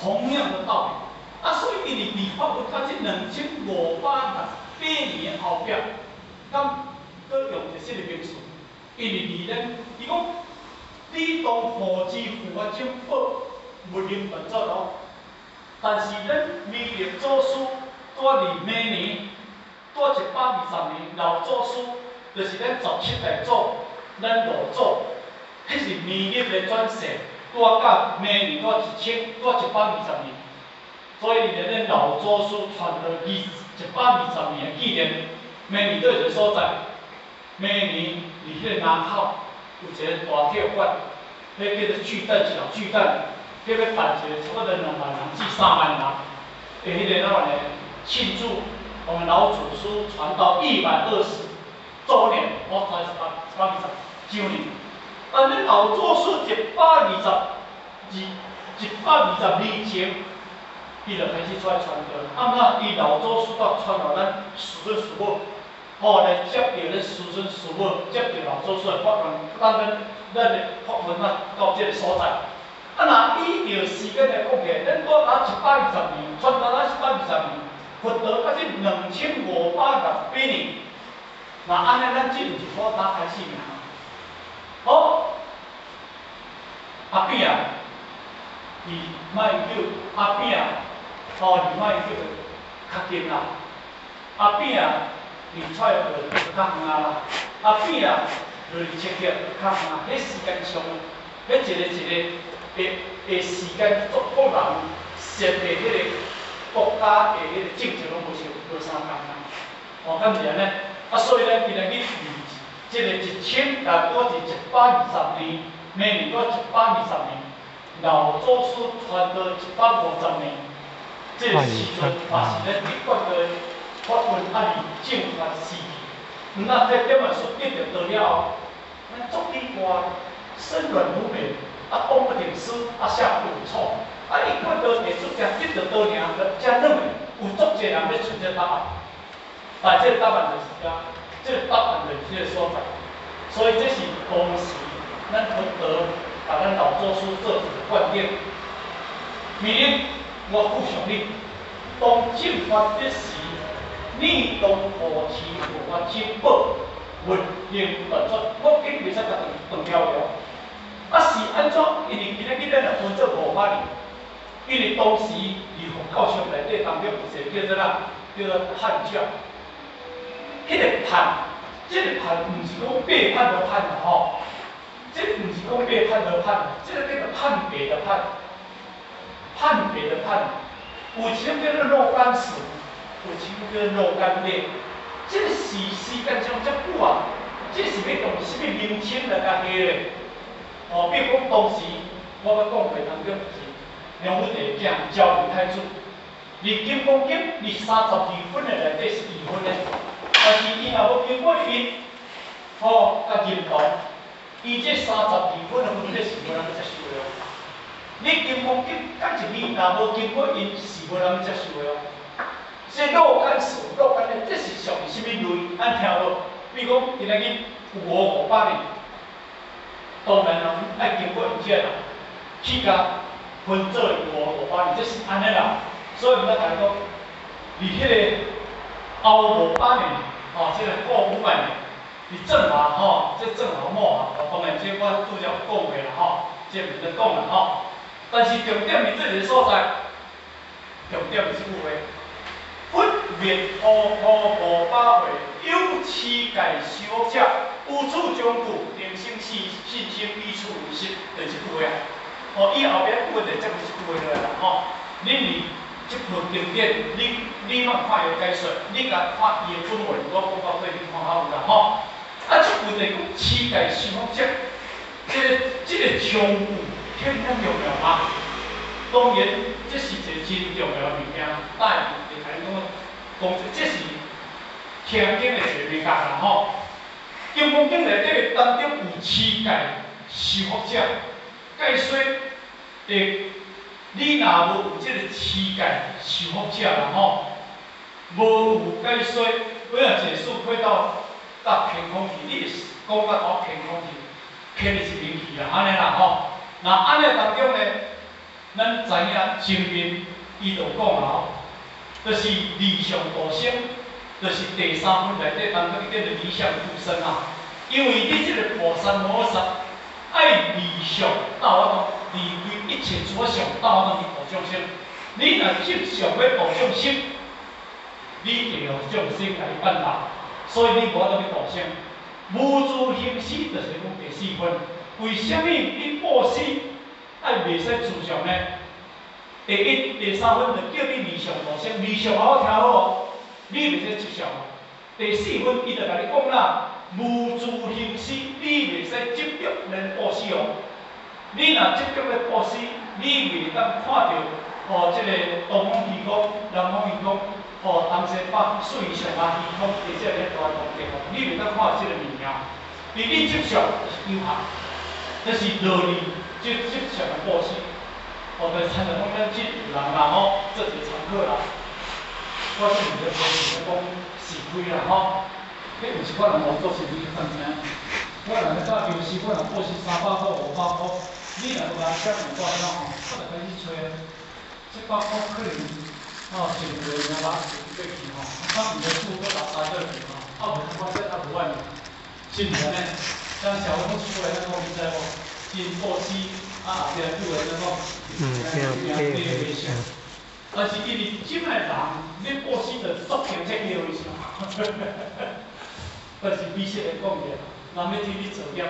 同样的道理。啊，所以因为美国到这两千五百六八年后壁，敢搁用一些个名词。因为二呢，伊讲，你当何之佛法经报，无能本作咯。但是咱弥勒祖师在二明年，在一百二十年老祖师，就是咱十七代祖，咱老祖，迄是弥勒的转世，在到明年在一千，在一百二十年。所以咧，咱老祖师传到二一百二十年的纪念，明年在一个所在。每年伫迄个南口有一个大体育馆，迄叫做巨蛋小巨蛋，迄要办一个差不多两万人至三万人，诶，迄个哪呢？庆祝我们老祖师传到一百二十周年，我才是八八二十周年。啊，恁老祖师一百二十二一百二十年前，伊就开始出来传道，啊，那伊老祖师到传到咱师尊师母。后来接着咧师尊师母，接着老祖师的法门，咱咱咱的法门啊，到这个所在。啊，那依照时间来讲起，咱多拿一百二十年，传到咱一百二十年，佛陀到这两千五百六十八年，那安尼咱即毋是好打开始命。好，阿扁啊，伊卖叫阿扁啊，哦，伊卖叫较紧啦，阿扁啊。你出来就较远啊！阿扁啊，就是切叫较慢，迄时间长，迄一个一个会会时间足够人设定迄个国家的迄个政策拢无像无相共啊。哦，咁是安尼，啊，所以咱今日去即个一千，啊，多是一百二十年，明年搁一百二十年，老祖师传到一百五十年，即个时阵也是咧不断个发问啊，离正法时期。毋那这点文书得着到了后，咱足奇怪，身软如绵，啊，讲不定诗，啊，写不定错，啊，伊看到艺术家得着到尔，才认为有足济人要出这答案，啊，这答案就是讲，这答案就是这个所在，所以这是当时咱佛陀把咱老祖师做一个观念，明年我补上你，当进发的时。你当何时无法进步？文言文作，我今袂使甲断断了了。啊是安怎？因为今仔日咱来分做五百年，因为当时以佛教上内底当中有一个叫做啦，叫做汉教。迄个判，即个判毋是讲背叛的判吼，即毋是讲背叛的判，即个叫做判别的判，判别的判，有前叫做若干史。有情个若干列，这个时时间上遮久啊，即是要用什么名称来甲起咧？哦，比如讲当时我要讲过当中是梁武帝将交予太子，立金光经立三十二分的内底是二分的，但是伊若要经过伊，哦，甲认同，伊这三十二分的分别是无人接受的。你金光经甲一年若无经过因，是无人接受的哦。这若干数，若干的，这是属于什么类？按听无？比如讲，今仔日五五百年，当然人爱经过一些啦，去甲分做五五百年，这是安尼啦。所以我们讲讲，你迄个后五百年，哦，这个过五百年，你正话吼，这正话末啊，当然这我拄则讲过啦吼，这毋得讲啦吼。但是重点是这个所在，重点是有诶。不灭五五五百回，有七界修者，无处将故，人生信信心必处为实，就是句话啊。哦，伊后壁句话就接一句话落来啦，吼。恁哩即部经典，你你莫看伊解说，你甲看伊的本文，我讲到对你看好有啦，吼。啊，即部就讲七界修者，即个即个称呼，天天重要啊。当然，这是一个真重要的物件，但。讲，这是听经的一个名家啦吼。金刚经内底当中有七界修福者，解说的，你若无有即个七界修福者啦吼，无有解说，我若结束回到到偏空去，你是讲到到偏空去，偏的是灵气啦，安尼啦吼。那安尼当中呢，咱知影前面伊就讲啦。就是理想度生，就是第三分内底当中一点的理想度生啊。因为你即个菩萨摩萨爱理想，到我讲离开一切所想，到我讲去度众生。你若真想要无众生，你就用众生来办法。所以你无法度去度生。无助行施就是讲第四分。为什么你布施爱袂使自上呢？第一、第三分就叫你理想度生，理想好好听好，你袂使接受。第四分，伊就甲你讲啦，无助行施，你袂使执着来布施哦。你若执着来布施，你袂当看到哦，即个东方鱼公、南方鱼公，哦，东西北水上啊鱼公，或者咧大同地方，你袂当看即个物件。你你接受就是有限，这是道理，接接受来布施。我们参加东山进人啦吼，这是常客啦。我是你的朋友，讲是亏啦吼。迄有一款人做生意赚钱，我人咧打标示，我人报是三百块、五百块，你若有来接五百块吼，我就开始找，七百块可能哦，上个月我拿钱过去吼，他毋得付，我拿三个月吼，啊无他妈再拿五万，是毋是安尼？像小红书的那个，你知无？金报息。啊，这个做的嗯，这样这样但是因为今卖人，你过去的足平这个意思，但是必须来讲的。人要替你作业，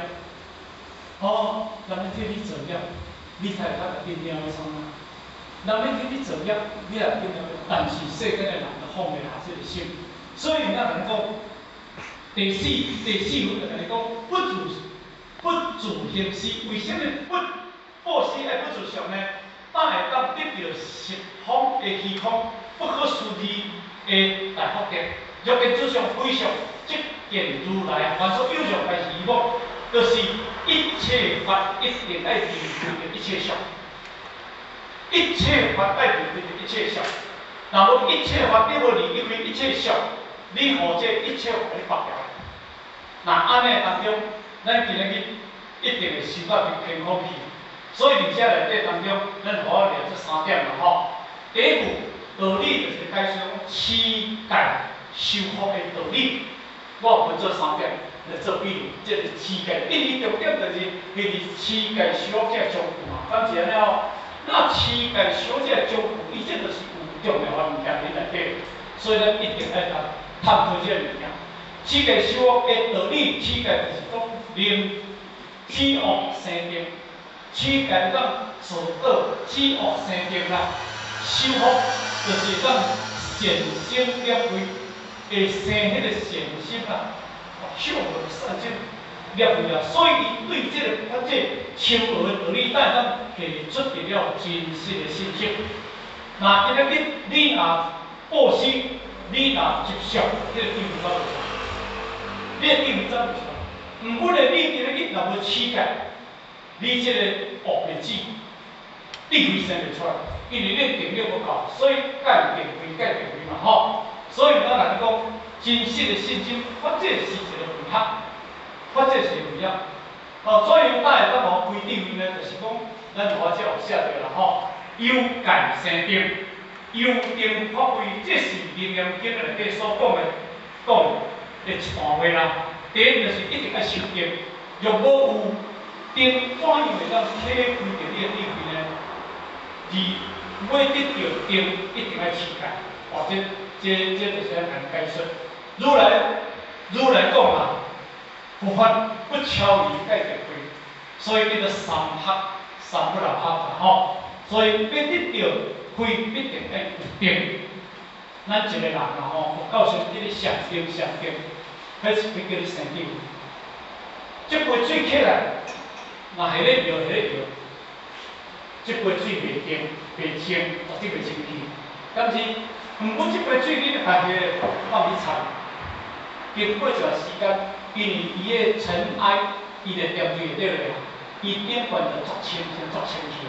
哦，人要替你作业，你才会较会变了创啊。人要替你作业，你也变了，但是世间的人就放袂下这个心，所以人家讲，第四第四分就甲你讲，不自不自行事，为什么不布施爱不自上呢？但会当得到十方的虚空，不可思议的大福德。若见主上非常即见如来，凡所有上开始望，就是一切法一定爱离开的一切相，一切法爱离开的一切相。那么一切法你无离开一切相，你何这一切法你拔掉？那安尼当中，咱今日一定会受到偏空气。所以伫遮内底当中，咱好好聊这三点啦吼。第一步道理就是解说持戒修福的道理。我分做三点来做比喻，即是持戒。第一重点就是迄是持戒修福者相符嘛。反正了，那持戒修福者相符，伊即就是有重要的物件伫内底。所以咱一定爱探探讨即个物件。持戒修福的道理，持戒就是讲令天恶生定。取简讲做恶，取恶生定啦。修福就是讲善心业慧，会生迄个善心啦，修福善心业慧啊。所以伊对即个发这修福的道理，但咱提出得了真实的信息。那今日你你若布施，你若接受，这个义务怎做？你的义务怎做？毋过咧，你今日你若要取戒。你即个恶面子，你会生袂出来，因为你定力不够，所以改定位改定位嘛吼。所以咱来讲，真实的信心，或者是一个符合，或者是不一样。哦，所以咱会当无规定呢，就是讲，咱好只有写着啦吼。有戒生定，有定发挥，这是《楞严经》内底所讲的，讲的一段话啦。第一就是一定要修定，若无有。定怎样会当体会到你的智慧呢？二，要得到定，一定要持戒。或者，这这就是要难解释。如来，如来讲啊，佛法不超于戒定慧，所以叫做三合，三不落合嘛吼。所以必得到慧，必定要有定。咱一个人啊吼，教授叫你上定上定，迄是要叫你生定。这杯水起来。那迄个药，迄个药，即杯水袂清，袂清，绝对袂清气。但是，毋过即杯水你家己放去擦，经过一段时间，因为伊个尘埃，伊个点水对落伊顶悬就作清，就作清气。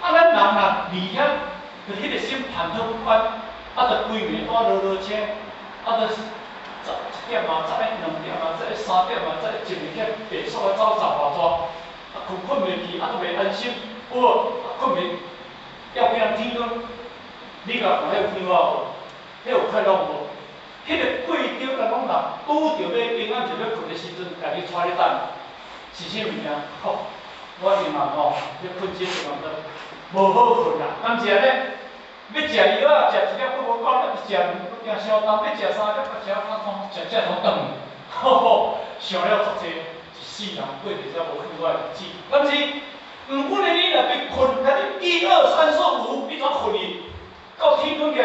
啊，咱人若离遐，就迄个心烦躁不安，啊，就规暝带落落车，啊，就十一点啊，十一两点啊，再三点啊，再一暝去白数个走十外转。啊，困困袂去，啊，都袂安心。不过困袂，要不要天光？你甲看迄有变化无？迄有快乐无？迄个贵州甲讲啦，拄着要平安就要困的时阵，家己带你等，是啥物件？吼，我是嘛吼，要困醒就讲得无好困啦。毋是安尼，要食药啊，食一粒都无够，要食不惊烧重，要食三粒，要食三汤，食食都长，吼吼，想了足济。世人过着遮无快乐日子，但是，毋过咧，你若被困，甲你一二三四五，你怎困去？到天光个，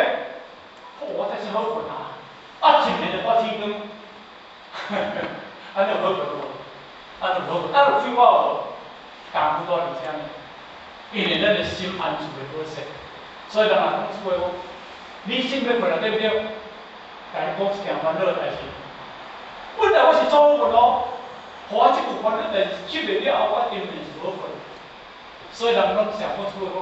我才是好困啊！啊，一暝就到天光，安尼有好困无？安尼有好困，安有废话无？干不多而且呢，因为咱的心安住的好势，所以人讲出话，你心要困了对不对？甲你讲一件烦恼的代志，本来我是做好困咯。我即部分咧，但是出来了后，我定然是无分。所以人拢想不出来讲，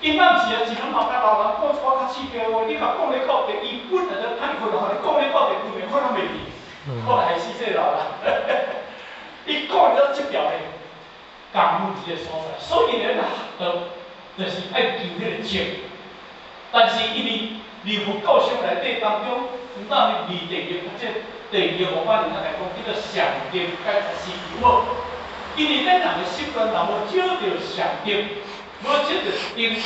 伊毋是啊，一人后甲老人讲一寡较刺激的话，你甲讲咧到底，伊本来就太困了，你讲咧到底，根本可能袂记。后来是这老人，伊讲了即条咧，感悟一个所在。所以咧，呃，就是爱求迄个情。但是因为离佛教上内底当中，毋但是离地嘅，即。第二个方面来讲，叫做上定解是无，因为咱人的习惯，若无照着上定，无少着定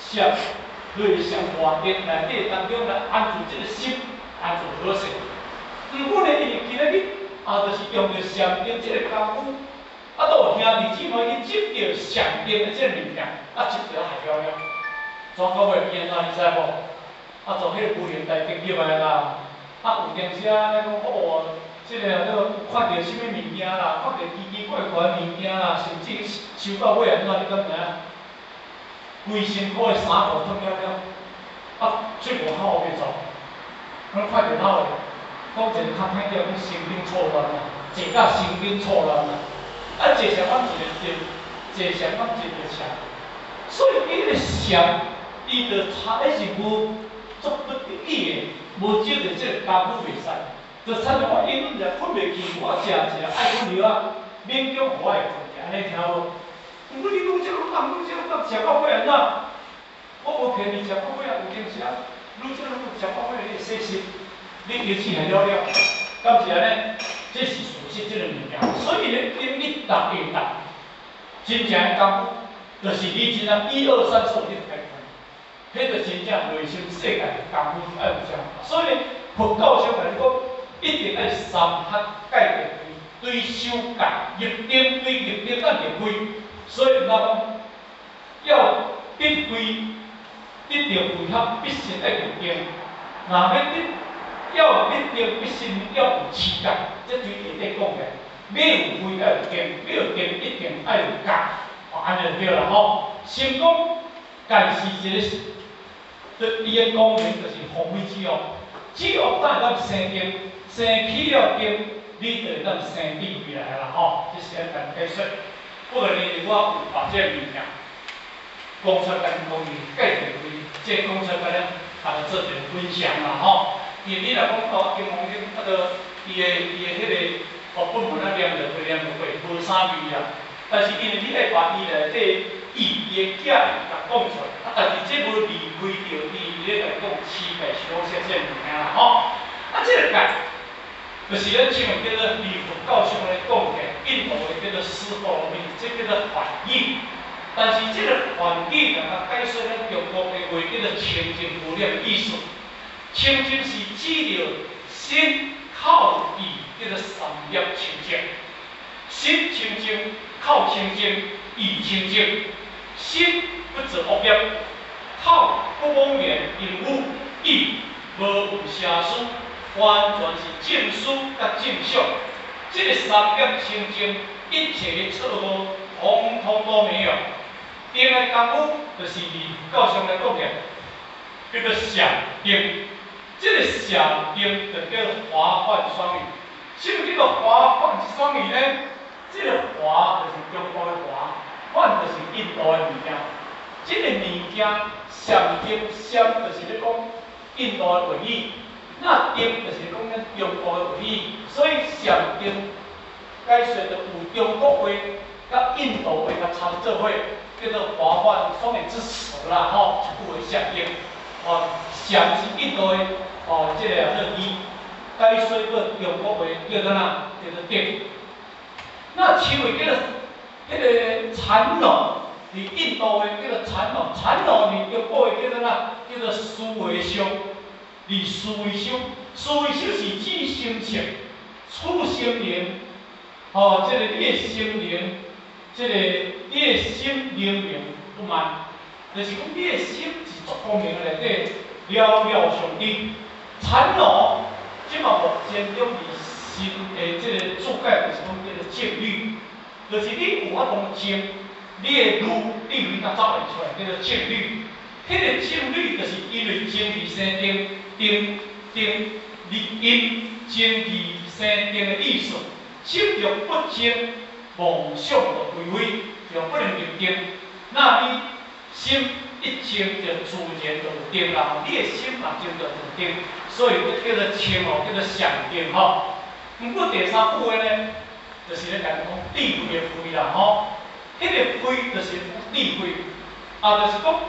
上，对上大定内底当中来安住这个心，安住好势。如果呢，因为今日啊，就是用着禅定即个功夫，啊，都有兄弟姊妹去执着禅定的即个物件，啊，执着害了了。怎到尾变啊？你知无？啊，从迄个无形大定入来啦，啊，有阵时啊，讲哦，即个啊，个看到什物物件啦，看到奇奇怪怪的物件啦，甚至收到尾安怎你敢知影？规身躯的衫裤脱了了，啊，出无好去做，我看到好诶。讲一个较歹叫，讲神经错乱啦，坐甲神经错乱啦，啊，坐上阮一个定，坐上阮一个车，所以伊个禅，伊着差，迄是无足不得已的，无照着即个功夫袂使，着参像我因阮着困袂去，我食一个爱困药啊，勉强互我会困，安尼听无？毋过你讲即个讲，讲即个讲食到尾安怎？我无骗你食到尾啊，有阵时啊，愈即个愈食到尾你会细心。你尤其系了了，到时安尼，这是属实即个物件。所以咧，你你答应答，真正的功夫，就是你真啊一二三四五你就解决，迄个真正内心世界的功夫爱有啥？所以佛教上来讲，一定爱三合解决对修改入定对入定咱入归。所以咱要必归，必着配合必须爱入定，若要得。要必定必须，要有持戒，即对下底讲嘅。要有慧要有定，要有定一定要有戒，哦，安尼对啦吼。先讲戒是一个，对伊个讲明就是防卫之哦。只要咱咱生定，生起了定，你就咱生智慧来啦吼。即是咱解说。不过呢，我有把这物件讲出来，讲伊解决为，即讲出来咧，啊，做一个分享啦吼。伊你来讲到，金黄金啊个伊个伊个迄个哦本本啊念着会念着会无啥味啊。但是因为你爱把伊内底伊伊个价甲讲出来，啊但是这无离开着你，你来讲七百小说这物件啦吼。啊这个解，就是咱像叫做离佛教上来讲嘅，印度嘅叫做思考面，即叫做梵语。但是即个反应啊，解说咱中国嘅话叫做清净无量意思。清净是指着心靠意，叫做三业清净。心清净，靠清净，意清净。心不自恶业，靠不妄言因污，意无有邪思，完全是正思甲正想。这个三业清净，一切的错误统统都没有。定的功夫就是以教上来讲嘅，叫做想定。这个禅定就叫华幻双语。什么叫做华幻双语呢？这个华就是中国的华，幻就是印度的物件。这个物件禅定禅就是咧讲印度的文语，那定就是讲咱中国的文语。所以禅定解说着有中国话甲印度话甲掺做伙，叫做华幻双语之词啦吼，就故为禅定。哦，禅是印度的。哦，即个啊做伊解说个中国话叫做哪？叫做定。那称为叫做迄个禅咯，伫印度的叫做禅咯，禅咯伫中国的叫做哪？叫做思维修。伫思维修，思维修是指心情、处心灵。哦，即个你的心灵，即个你的心灵明不慢，就是讲你的心是足光明的内底了了上帝。禅咯，即嘛目前中以心诶，即个注解就是讲叫做静虑，就是你有法通静，你诶路你为甲走会出来，叫做静虑。迄个静虑就是因为静伫生定，定立因，静伫生定的意思。心若不静，妄想就归位，就不能入定。那你心一静，就自然就定啦。你诶心嘛静就定。所以叫做清哦，叫做上定吼。毋过第三句话呢，就是咧讲讲智慧的慧啦吼。迄个慧就是智慧，啊，就是讲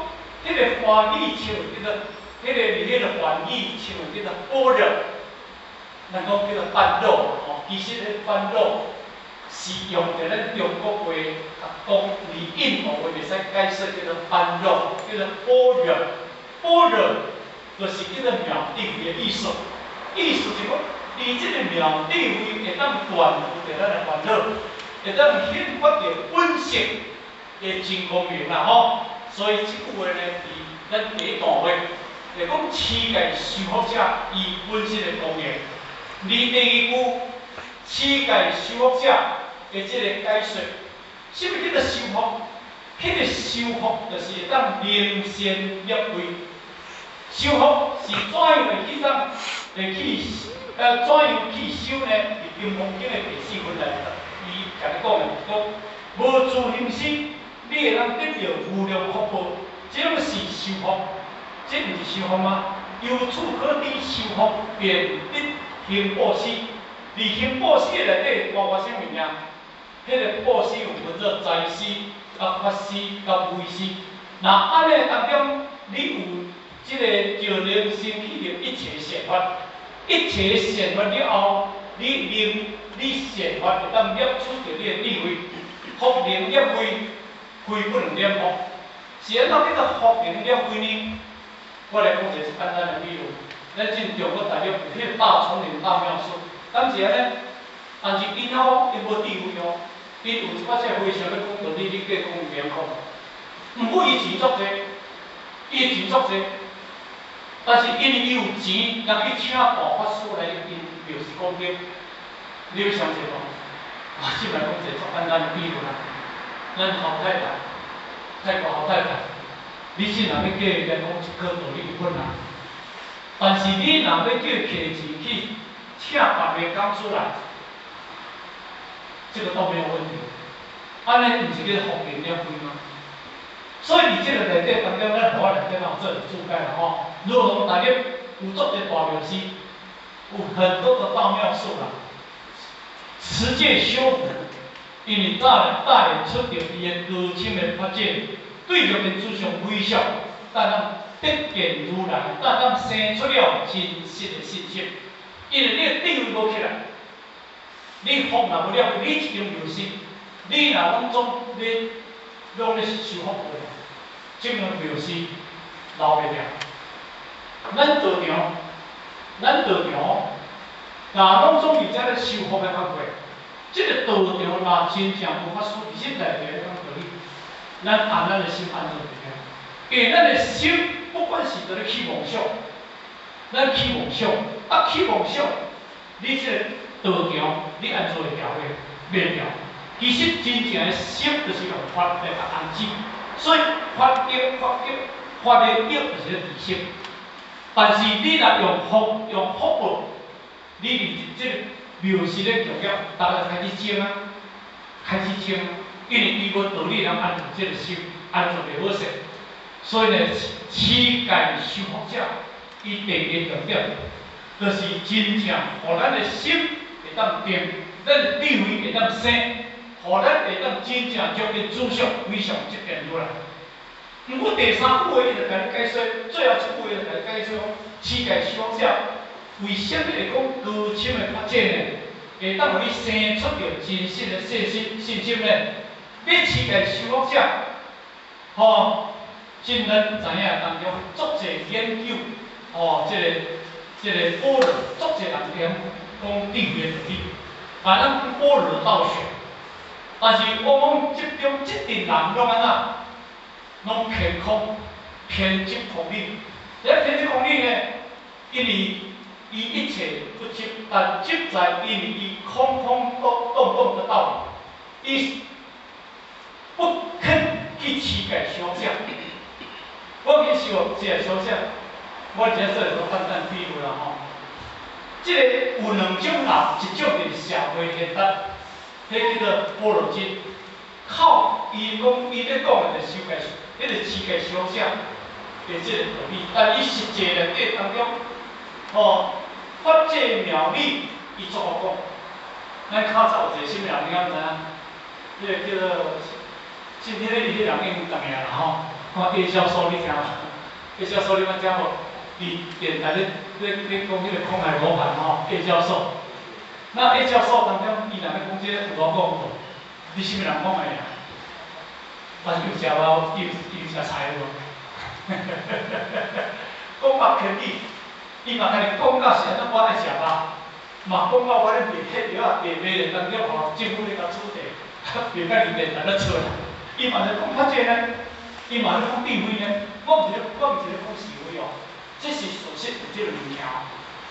迄个翻译称为叫做，迄个伫迄个翻译称为叫做般若，咱讲叫做般若吼。其实咧般若是用着咱中国话甲讲，以印度话袂使解释叫做般若，叫做般若，般若。就是叫做妙定的意思，意思就讲伊即个庙地位会当断除着咱的烦恼，会当显发着本性的真光明啦吼。所以即句话呢，伫咱第一段话，来讲世界修复者伊本身的光明。而第二句，世界修复者的即个解说，什么叫做修复？迄个修复就是会当明善立位。修复是怎样来去当来去呃怎样去修呢？是金刚经的第四分来，伊甲你讲的讲无自行心，你会当得到无量福报，这种是修复，这毋是修福吗？由此可知，修福便得行布施，而行布施内底包括啥物件？迄个布施有分做财施、甲法施、甲慧施。那安尼当中，你有？即个就能升起着一切善法，一切善法了后，你令你善法会当摄取着你的智慧，福能了慧，慧不能了福。是安怎叫做福能了慧呢？我来讲一个是简单的比喻，咱正中国大陆有迄个大聪明大妙术，当时呢，但是因吼因无智慧哦，因有一寡些非常要讲道理，你计讲袂晓讲，毋过伊钱足济，伊钱足济。但是因为伊有钱，若去请大法师来因庙是讲经，你要相信无？我即摆讲一个简单的比喻啦，咱侯太太，泰国侯太太，你是若要叫伊来讲一颗道理有困难，但是你若要叫摕钱去请别个讲出来，这个都没有问题。安尼毋是叫福田了亏吗？所以伫即个内底当中，咱华人在哪做注解啦吼？如果大家有做者大庙师，有很多的道庙术啦，持戒修福，因为带带领出着伊个高深的发展，对着民主上微笑，但咱得见如来，但咱生出了真实的信心。因为你个智慧无起来，你福若无了，你一种庙师，你若拢总你拢咧修福的。证明表示留袂了。咱道场，咱道场，若拢总伫遮咧修复的法会，即个道场若真正无法师而且内底讲道理，咱按咱的心安做袂了。因为咱的心，不管是伫咧起梦想，咱起梦想，啊起梦想，你即个道场，你安怎会调的？袂调。其实真正的心就是用法来安置。所以法德法德法的德就是个自性，但是你若用福用福报，你伫即个庙是咧重要，大家开始精啊，开始精，因为伊无道理人安住即个心，安住袂好势。所以呢，世界修福者，伊第一重点，就是真正互咱的心会当定，咱智慧会当生。互咱会当真正将伊主上非常积淀落来。毋过第三句话伊就甲你解说，最后一句话就甲你解说，世界希望者为虾米会讲高深的发展呢？会当互你生出着真实的信心信心呢？你世界希望者，吼，真人知影当中足侪研究，吼，即个即个波罗，足侪人讲讲定元理，把咱波罗道学。但是往往即种即阵人拢安怎，拢偏空、偏执空理。这偏执空理呢，因为伊一切不执，但执在因为伊空空洞洞的道理，伊不肯去取改修正。我去修这修正，我只说一个简单比喻啦吼。即个有两种人，一种是社会现实。迄叫做波罗经，靠伊讲伊咧讲的就修改，迄个世界修正的即个道理，但伊实际内底当中，吼，法界妙理，伊怎么讲？咱较早有一个什么人，你敢知影？迄个叫做，今天咧，伊迄人已经逐个啦吼，看叶教授你听无？叶教授你捌听无？伫电台咧咧咧讲迄个空海罗盘吼，叶教授。那 A 教授当中，伊若要讲即个有讲无？你是物人讲的呀？我是有食饱，伊有食菜无？讲白天理，伊嘛甲你讲到是安怎我爱食饱，嘛讲到我咧面迄条啊，地面当中吼，政府咧甲处理，别甲人民在咧出来。伊嘛咧讲发这呢，伊嘛咧讲地位呢，我毋是咧，我毋是咧讲是非哦，这是事实，有即个物件。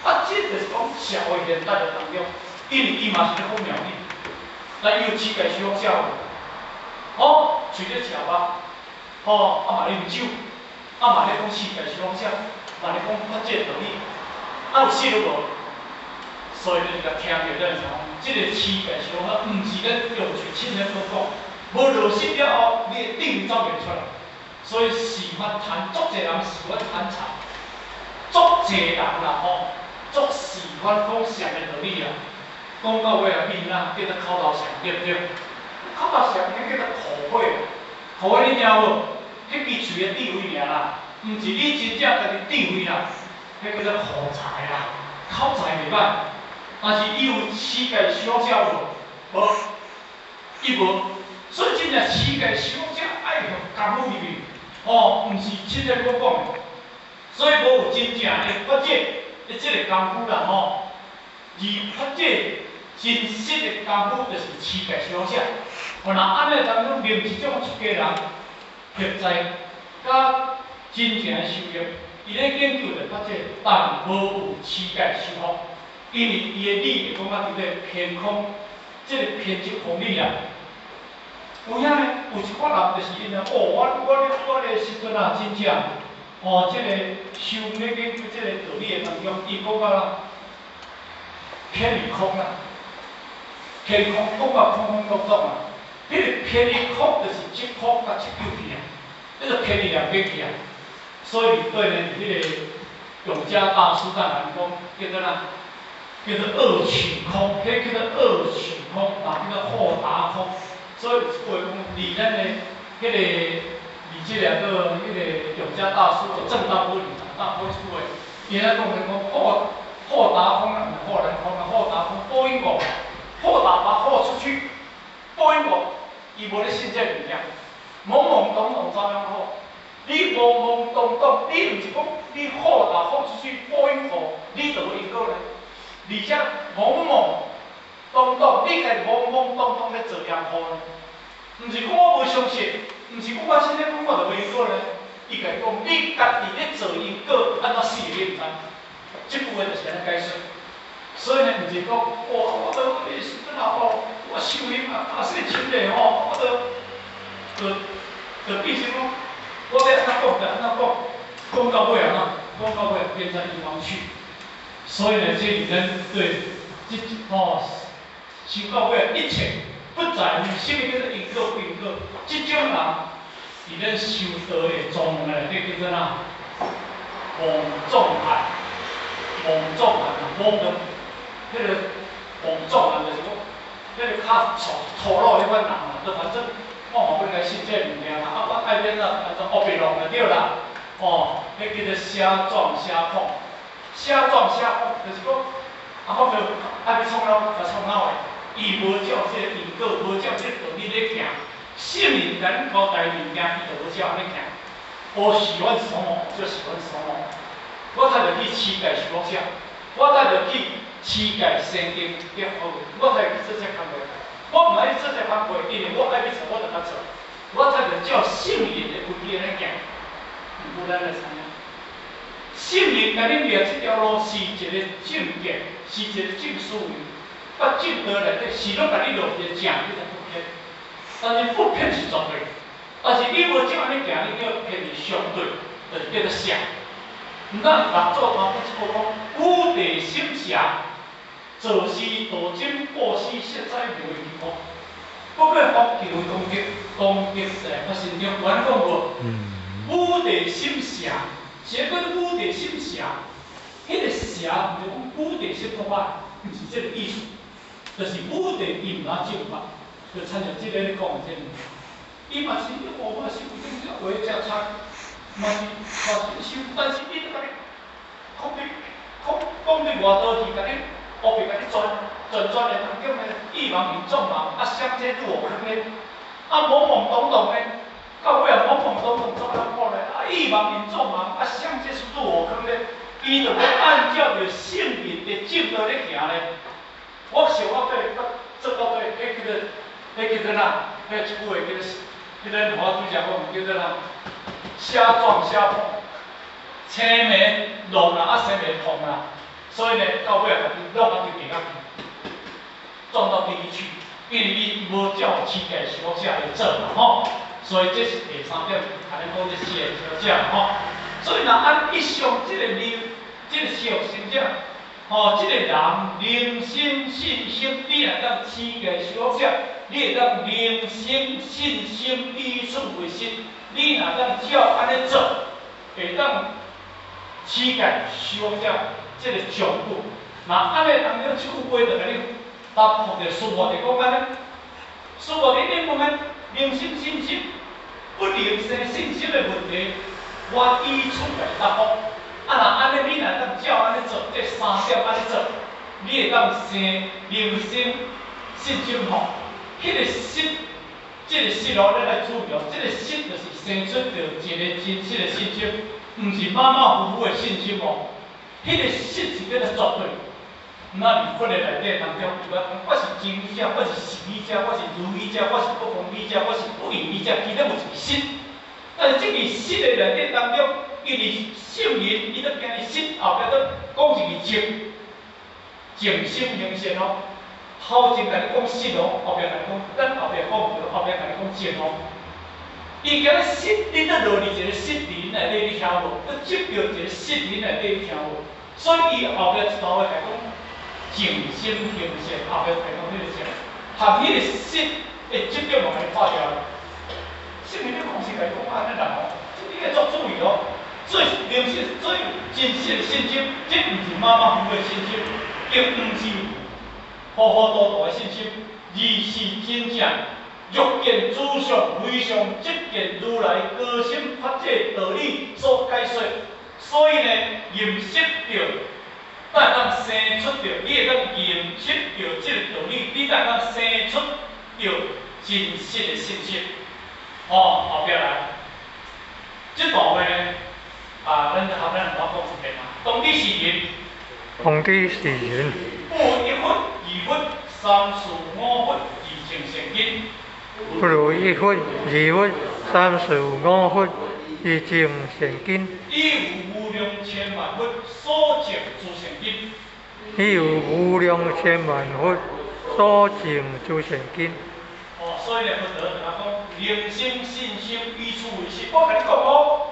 啊，这就是讲社会现代的当中，因为伊嘛是咧讲庙宇，咱有乞丐小社会，好，除了食吧，吼，啊嘛咧啉酒，啊嘛咧讲乞丐小社，嘛咧讲发这道理，啊有信无？所以你甲听着咱讲，即个乞丐上啊，毋是咧用嘴亲人所讲，无落实了后，你的定走袂出来。所以喜欢谈，足侪人喜欢谈茶，足侪人啦吼，足喜欢讲上的道理啊。讲到尾啊，面啊，叫做口头禅，对不对？口头禅迄叫做口惠，口惠你听无？迄支嘴的地位尔啦，毋是你真正家己地位啦，迄叫做口才啦，口才袂歹。但是伊有乞丐小者无？无，伊无。所以真正世界小姐爱用功夫入面，哦，毋是亲在我讲的。所以无有真正的发展的即个功夫啦，吼。而发展真实的功夫就是世界小者。哦，那安尼当中另一种出家人，现在甲真正的收入，伊咧研究的发展，但无有世界收入。因为伊的理会讲啊，伫个偏空，即个偏执方面啊，有影呢，有一寡人就是因为哦，我我咧我咧时阵啊，真正哦，即个修咧研究即个道理的当中，伊讲啊，偏离空啊，偏空讲啊，空空洞洞啊，迄个偏离空就是即空甲即丢去啊，迄个偏离两边去啊，所以对呢，迄个永嘉大师在讲，叫做呐。叫做二取空，迄叫做二取空，啊，叫做豁达空。所以话讲，离咱的迄个离即两个迄个永嘉大师的正道不离大不出的，伊咧讲咧讲豁豁达空啊，豁然空啊，豁达空播音乐，豁达把豁出去，播音乐，伊无咧信这物件，懵懵懂懂照样豁。你懵懵懂懂，你毋是讲你豁达豁出去播音乐，你怎么一个呢？而且懵懵懂懂，你家懵懵懂懂咧做任何呢？毋是讲我无相信，毋是讲我现在讲我就袂做呢。伊家讲你家己咧做因果，安怎死你毋知？即句话就是安尼解释。所以呢，毋是讲哇，我都你是真好哦，我修行啊，啊是真嘞吼，我都就就必须讲，我要安怎讲就安怎讲，讲到尾啊，讲到尾变成一方去。所以呢，这里人对这哦，修道会一切不在于什么叫做因果不因果，这种人，伊咧修道的宗呢，这叫做哪？蒙众汉，蒙众汉，蒙的，迄个蒙众汉就是讲，迄个较粗粗鲁迄款人啊，都反正我嘛不该信这物件啦，啊，我爱变啦，反正恶别弄就对啦，哦，迄叫做写状写空。写状写法，就是讲，啊，我就爱要创脑，就创脑的，伊无照这个因果，无照这个道理咧行，性命咱交代物件，伊就无照安尼行。我喜欢什么就喜欢什么，我才着去乞丐是讲啥？我才着去乞丐生经结好，我才去做这工作。我毋爱做这工作，因为我爱去做，我就甲做。我才着照性命的规矩来行，毋咱来参加。圣人甲恁掠这条路是一个正见，是一个正思维，把正道内底是拢甲你落一个正，你才不偏。但是不偏是绝对，但是你无照安尼行，你叫偏是相对，就是叫做邪。毋通人做头不错讲，无地心邪，做事道真，过失实在无遗憾。不过福气为攻击，攻击在发生中，我讲过，无地心邪。邪跟污点心邪，迄个邪唔是讲污点心破坏，毋是这个意思，就是污点引发净化，就参照这个咧讲的这个。伊嘛是我嘛是有种叫为食菜，嘛是嘛是修，但是伊甲你讲你讲讲你外道去甲你后边甲你转转转的当中的一盲民众嘛，啊相接入我坑的，啊懵懵懂懂的。到尾啊，懵懵懂懂怎样看咧？啊，一盲民众盲，啊，相这是入我坑咧。伊就要按照着圣人的正道咧行咧。我想我对做到对，迄叫做，迄叫做哪？迄一句话叫做，迄个我拄则讲叫做哪？虾撞虾碰，青梅弄啦，啊生梅碰啦，所以呢，到尾啊，家己弄啊就变啊，撞到第一去，因为你无照起价小姐来做嘛吼，所以这是第三点，安尼讲这四个小姐吼，所以若按以上这个流，这个小生者。哦，即个人灵心信心，你若当起价小姐，你会当灵心信心以处为心，你若当照安尼做，会当起价小姐即个上句。那安尼当中即句话就甲你答复着书末就讲安尼，书末你你问安灵心信心不灵生信心的问题，我以处来答复。啊，若安尼你若当照安尼做，这三点安尼做，你会当生灵心、信心吼。迄个心，即个心哦，咱来注意哦，即个心就是生出着一个真实的信心，毋是马马虎虎的信心哦。迄个心是叫做绝对。那你佛的内底当中，如果讲我是真理者，我是实理者，我是如意者，我是不公理者，我是不义理者，其实有一个信。但是这个信的内底当中，因为圣人，伊都今日心后壁都讲一个静，静心形成哦。后前甲你讲心哦，后壁甲你讲，咱后壁讲唔到，后壁甲你讲静哦。伊今日心，你都落入一个心灵内底你听无？都接着一个心灵内底你听无？所以伊后壁一段话来讲，静心形成，后壁来讲迄个静，含迄个心会接着往来化掉。圣人的讲是来讲安尼啦吼，你要做注意哦。最灵性、最真实的信心，这毋是马马虎虎的信心，亦毋是糊糊涂涂的信心，而是真正欲见诸上非常即见如来高深发这道理所解说。所以呢，认识着，才当生出着，你会当认识着即个道理，你才当生出着真实的信心。哦，后壁来，即段话呢？啊，咱后面我讲一遍嘛。当地是人，当地是人，不如一分、二分、三四五分，二成成金。不如一分、二分、三十五分，二成成金。以有无量千万分所证诸成金。以有无量千万分所证诸成金。哦，所以呢，佛陀就讲，人心信心以处为实。我跟你讲哦。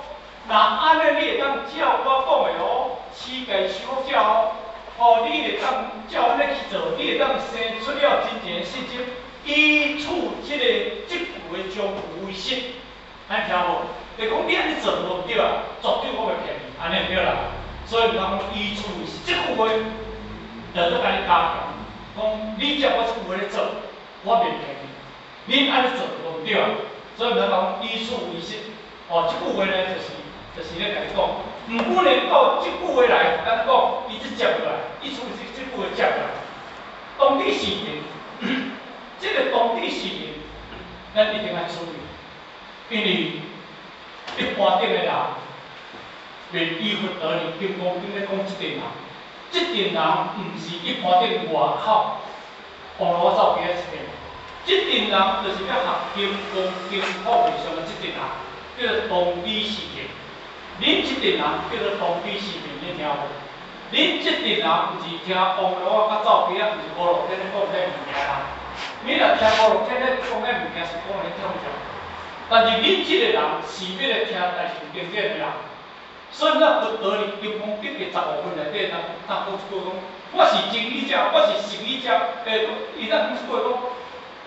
那安尼你会当照我讲的哦，起价小价哦，你会当照安尼去做，你会当生出了真正的信心，以处即个即句的将为实，安听无？就讲你安尼做无对啊，绝对我袂骗你，安尼对啦。所以讲以处为实，即句话，就都甲你加强，讲你照我即句话咧做，我袂骗你，你安尼做无对啊。所以讲以处为实，哦，即句话咧就是。就是咧甲你讲，毋可能到即句话来，咱讲伊只接过来，伊从即即句话接过来。当地市民，即个当地市民，咱一定要注意，因为一般顶的人，连依佛道理、金刚经咧讲即点人，即点人毋是一般顶外口，帮我走边仔一点，即点人就是要学金刚经法会上的即点人，叫做当地市民。恁即阵人叫做当地市民，你听无？恁即阵人毋是听网络啊、照片啊，毋是五六天咧讲迄物件啦。你若听五六天咧讲迄物件，是讲你听唔听？但是恁即个人是要来听但是经典的人，所以咱不道理，一共得个十五分内底，当当讲一句讲，我是真理者，我是实理者。诶，伊当讲一句讲，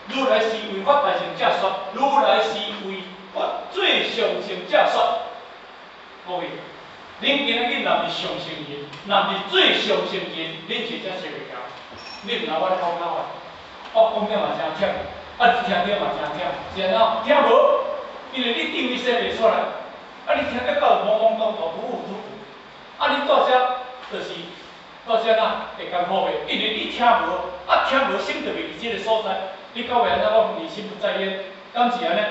如来是为法大成者说，如来是为法最上乘者说。各位，恁今仔日若是上圣人，若是最上圣人，恁真正受会了。恁毋拿我咧讲口啊，我讲了嘛真忝，啊听了嘛真忝，是安怎？听无？因为你定位说袂出来，啊你听得到懵懵懂懂、糊糊涂涂，啊你到遮就是到遮呐会艰苦袂？因为你听无，啊听无心就袂伫即个所在，你到尾安怎讲？你心不在焉，敢是安尼？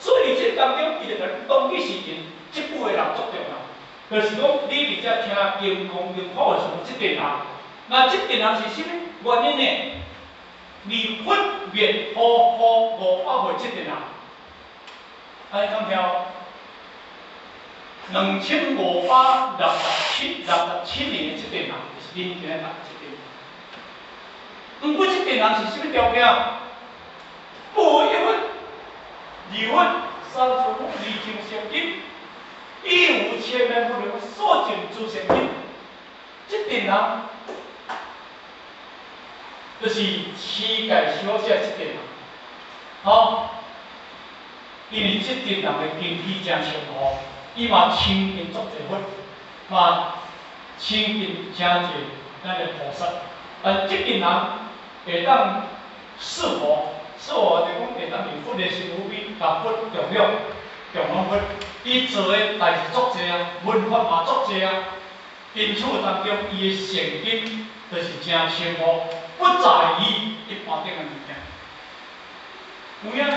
所以这当中伊就甲你当去是因。即句话人足重要，就是讲你伫遮听金刚经法会上即点人，那这点人是什么原因呢？离分别好好五百岁这点人，哎，看票，两千五百六十七六十七年的这点人，就是今天的这点。不过这点人是什么条件？不一分、二分、三分、二情相金，一无千万不能所尽诸现金，这点人。就是世界小姐这点人，吼，因为这点人的经济真清楚，伊嘛亲近足侪佛，嘛亲近真侪咱的菩萨，啊，这点人会当是佛，是佛就讲会当用佛的心无比，甲佛重要，重要佛，伊做的代志足侪啊，文化嘛足侪啊，因此当中伊的善根就是真清楚。不在于一般顶个物件，有影呢？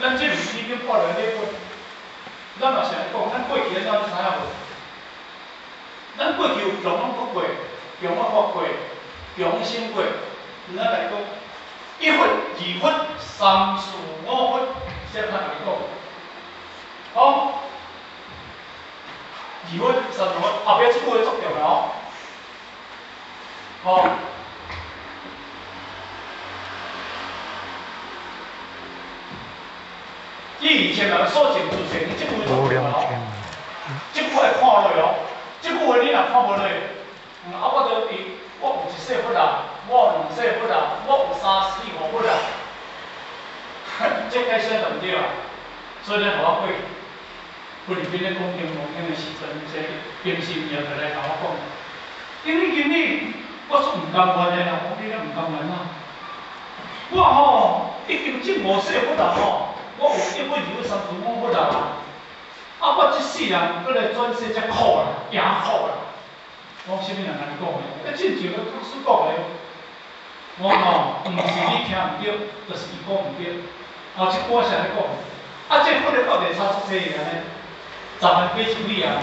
咱这毋是已经破了咧过，咱嘛是来讲，咱过去咧怎知影无？咱过去有强往福过，强往福过，强先过，咱来讲，一分、二分、三四五分，先来讲，好，二分、三分，后壁即句话作掉了。好，以前人所见之前，你即句会做哦，即句会看落哦，即句话你若看无落，嗯，啊，我着伊，我有一世不啦，我有两世不啦，我有三四五不啦，这解释对毋对啊？所以咧，互我过，不里边咧讲经讲经的时阵，这平心也来甲我讲，今日今日。我说唔甘愿的啦，我比较唔甘愿啦。我吼已经这五世不啦吼，我有一百二十三分我不啦。啊，我这世人过来转世才苦啦，惊苦啦。我啥物人甲你讲的？啊，正常个故事讲的。我吼，毋是你听唔对，就是伊讲唔对。啊，这我是安尼讲。啊，这不能到底差出这个呢？十万八千里啊！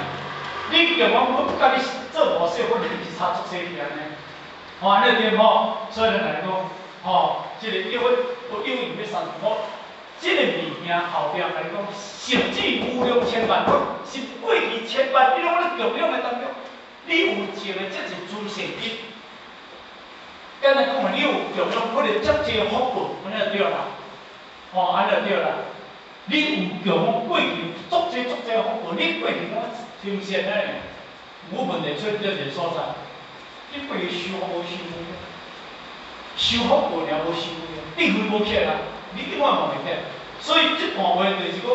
你叫我我甲你做五世，我你是差出这个呢？哦，安尼点吼，所以来讲，吼，即个因为有因为要三十五，即个物件后壁来讲，甚至无量千万倍，是过去千万你拢咧供养的当中，你有种的这是诸善根。刚才讲的，你有供养不能接济福报，安尼就对啦。哦，安尼就对啦。你有供养过去足济足济福报，你过去讲修善咧，无问题出这个所在。你不如修好无修好，修好过了无修好，一分无欠啊！你永远无会欠。所以这段话就是讲，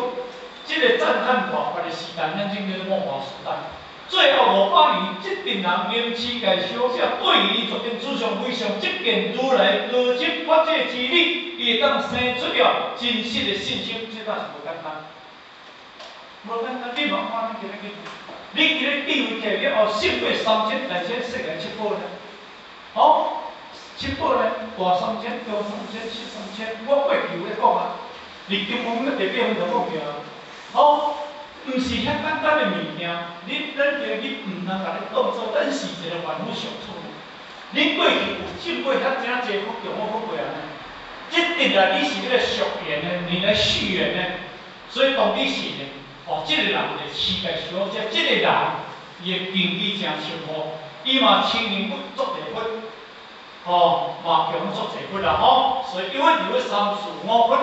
这个赞叹佛法的时代，咱今叫末法时代。最后五百年，这群人因世界小者对于决定主上非常接近如来高级法界之理，伊会当生出了真实的信心，这倒是无简单。无简单，你莫看你今日去。你今日地位起了后，升过三千、两千、四千、七百呢？好，七百呢？大三千、中三千、小三千，我过去有咧讲啊。你金峰咧地表分就讲着啊。好，毋是遐简单诶物件。你咱今日毋通甲你当做咱是一个万物上处。你过去有进过遐正济福叫我福过啊？一定啊，你是迄个续缘诶，你来续缘诶，所以讲你是呢。哦，这个人诶世界小姐，这个人伊的经济真生活，伊嘛亲人不做地佛，哦，嘛强做地佛啦，吼，所以因为如果三世五佛，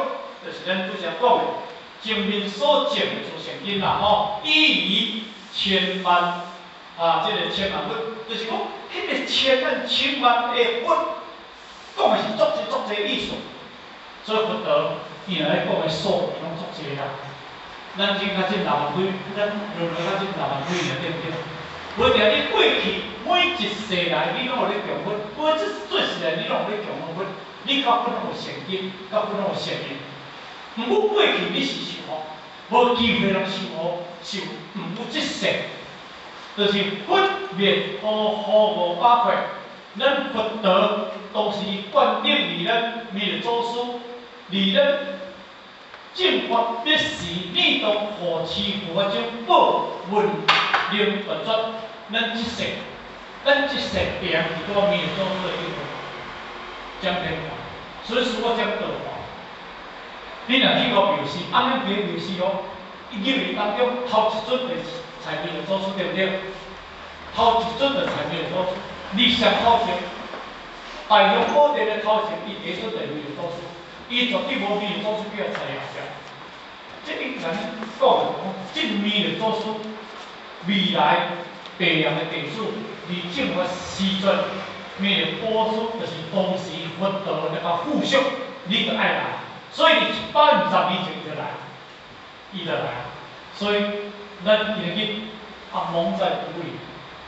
就是咱拄则讲诶，前面所讲的诸善因啦，吼，依于千万啊，这个千万分，就是讲，迄个千万千万的分，讲的是足济足济意思，所以不得伊来讲的数拢足济啦。咱今较进六万几，咱用来较进六万几年，对不对？无定你过去每一世来，你拢有咧供佛，每一做事来，你拢有咧供佛，你较不能有善根，较不能有善缘。毋过过去你是受福，无机会通受福，受毋有即世，就是佛灭好好无百块，咱佛陀都是观念离咱灭祖师，离咱。正法必时，你当何持佛种宝运令不绝，咱即世咱即世病是多面做做一个讲变化，所以说我讲道化。你若去过庙寺，安尼庙庙寺哦，一入去当中头一尊的财面做出对不对？头一尊的财面做出，你上头前，大雄宝殿的头前，伊第一尊的面做出，伊绝对无面做出比较财业者。即个咱讲，即面做出未来地洋的地主。你政府时阵，咩播出就是当时佛道那个富庶，你就爱来，所以你一百二十年前就来，伊就来，所以咱今日阿蒙在鼓励，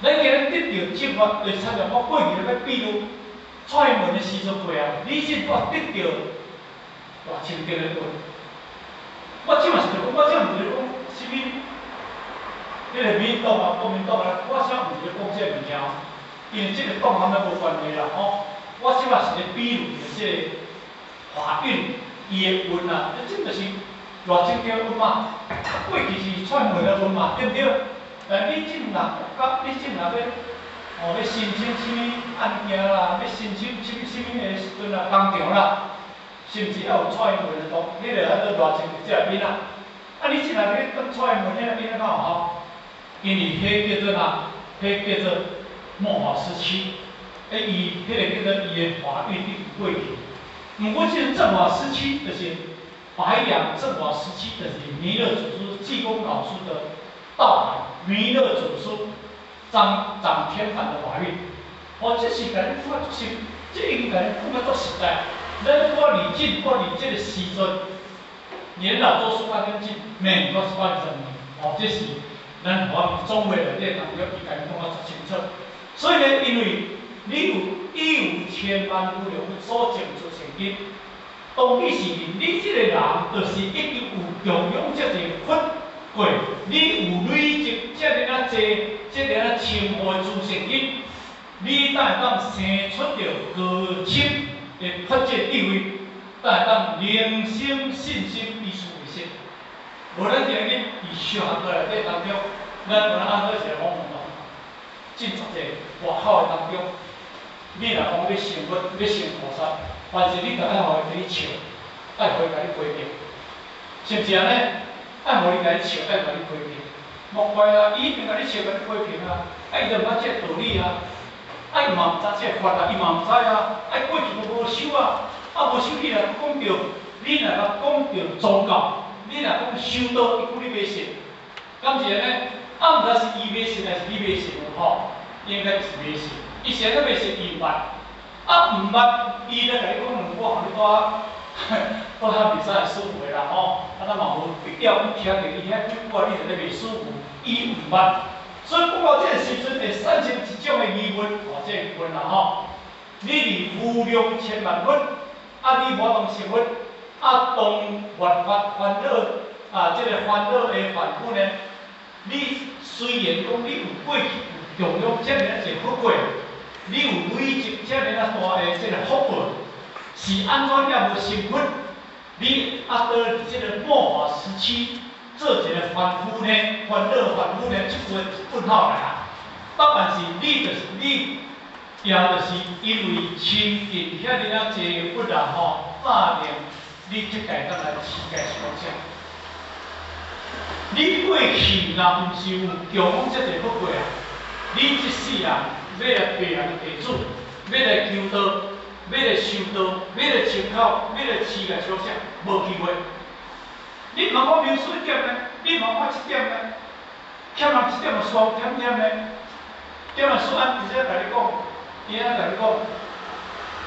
咱今日得到政府来参照我过去咧比如蔡门的时阵过啊，你是我得到偌千点的分，我即嘛是讲，我即嘛毋是讲啥物。这个民党啊，国民党啊，我想毋是咧讲这物件，因为这个党他们无关系啦，吼。我即摆是咧比如着这个华运伊的运啊，这就是偌正条运嘛。过去是串门的运嘛，对不对？呃，你即若甲你即若要哦要申请什么案件啦，要申请什么什么的时阵啊，工厂啦，是毋是要有串门的动？你著爱做偌正即个边啊？啊，你即若要当串门迄个边啊，吼？因为迄叫做哪？迄叫做末法时期，诶，伊迄个叫做伊的法律的过去。毋过即个正法时期，就是白羊正法时期，就是弥勒祖师济公老师的道来，弥勒祖师掌掌天凡的法律。哦，这是甲你看作实，这应该看个作实在。咱看李靖，看李这个时阵，年老做书法跟进，免过是半生年。哦，这是。咱华中卫的电脑要比家己讲较清楚，所以呢，因为你有一有千万无量所种出因，当你是你这个人，就是已经有拥有这个佛过，你有累积这个啊济，这个啊清华出成因，你才会当生出着高深的发展地位，才会当灵性信心必须为先。无咱今日以学过来这当中，咱无咱按做一个方法，进入者外口的当中，你若讲要成佛，要成菩萨，凡是你著爱互伊甲你笑，爱互伊甲你批评，是毋是安尼？爱互伊甲你笑，爱甲你批评，莫怪啊！伊一定甲你笑，甲你批评啊！啊，伊着毋捌即个道理啊！啊，伊嘛毋知这法啊，伊嘛毋知啊！啊，过去都无修啊！啊，无修你若讲着，你若甲讲着宗教。你若讲修道，伊讲你袂信，敢是安尼？啊，毋知是伊袂信，还是你袂信吼？应该是袂信。伊现在袂信，伊毋捌。啊，毋捌，伊咧甲你讲两句，互你带，带较袂使舒服的啦吼。啊，咱嘛无必要去听着伊遐句话，你就咧袂舒服。伊毋捌，所以不过这个时阵会产生一种的疑问，或者问啦吼。你离无量千万分，啊，你无当成佛。啊，当烦发烦恼啊，这个烦恼的反复呢？你虽然讲你有过去有拥有这样一个福贵，你有累积这样啊大的这个福报，是安怎也无成分？你啊到即个末法时期做一个凡夫呢？烦恼凡夫呢？就会问号来啊！当然是你就是你，也就是因为亲近遐尼啊济佛啊吼，大量。你即届当来世界小姐，你过去若毋是有强即个福贵啊，你即世人要来别人地主，要来求道，要来修道，要来参考，要来世界小姐，无机会。你茫我描述一点呢？你茫我一点呢？欠人一点就算欠欠呢？点啊说啊，直接甲你讲，伊啊甲你讲，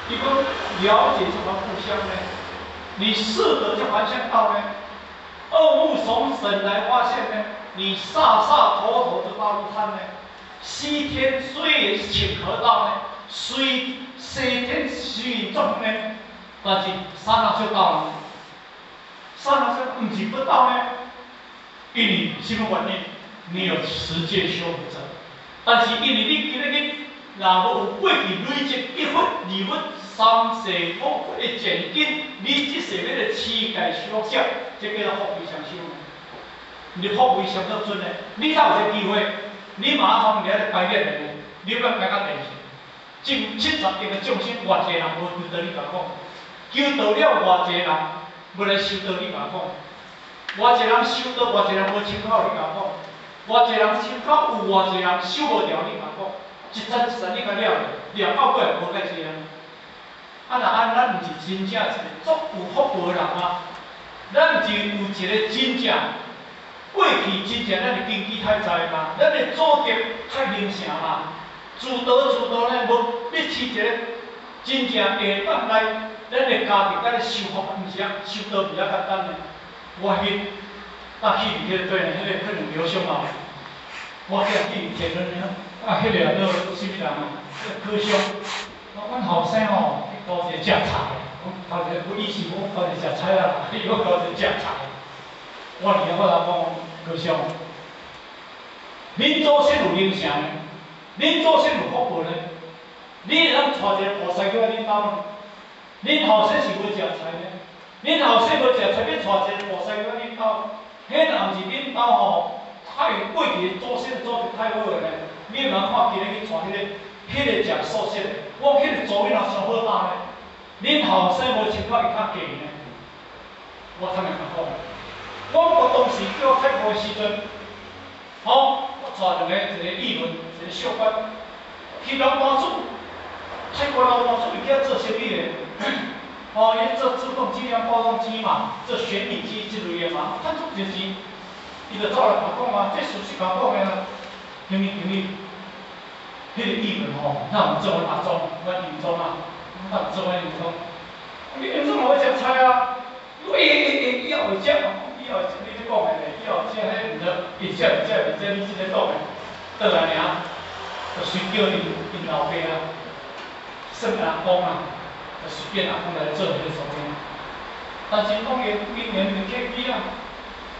伊讲了解什么互相呢？你适得就还向道呢？恶目从神来发现呢？你煞煞妥妥的大路参呢？西天虽然是请河道呢，虽西天虽然重呢，但是刹那就到了。刹那就不是不到呢？因为什么原因？你有持戒修福者，但是因为你今日你若无有过去累积一分二分。三世五佛的前因，你即世要来世界修学，这叫做福慧双修。你福慧上得准呢？你才有这机会，你马上你来改变的？你要改较电视，近七十亿个众生，偌济人无求道你甲讲，求道了偌济人要来修道你甲讲，偌济人修道，偌济人无参考你甲讲，偌济人参考有偌济人修无掉你甲讲，一层一层你甲了了到尾无介济啊！啊，若安咱毋是真正一个足有福报的人啊！咱就有一个真正过去真正咱的根基太在嘛，咱的祖德太灵盛嘛，自道自道呢无必须一个真正会当来咱的家庭，咱的修福毋是啊，修道比较简单的。我去搭去迄个对，迄个可能疗伤嘛，我去去天伦呢，啊，迄个啊，做啥物人啊？科商，阮后生吼，多是食菜。头一我以前我家己食菜啊，伊我家己食菜。我而家我来讲，高尚，恁祖先有灵性呢？恁祖先有福报呢？你会当带一个菩萨过来恁兜呢？恁后生是要食菜呢？恁后生要食菜，要带一个菩萨过来恁兜？迄若毋是恁兜吼，太过去祖先做得太好个呢？你有通看今日去带迄个，迄个食素食的，我迄个做囡仔上好大呢？恁后生无情况伊较低呢？我通会甲讲，我国当时叫我太婆的时阵，吼，我带两个一个议论，一个小官，去老班主，泰国老班主伊叫做生意的，吼，伊做自动机量包装机嘛，做选品机之类的嘛，他做就是，伊就走来甲讲啊，这属实甲讲的啊，因为因为，迄个议论吼，那毋做阿宗，阮严宗啊。啊，做安尼讲，你平常无食菜啊？伊伊伊以后会食，以后会食，你咧讲的，以后食迄毋得，伊食毋食毋食，你即个讲的，倒来尔，就随叫因因老爸啊，算阿公啊，就随便阿公来做迄个事情。但是讲伊今年就客气啊，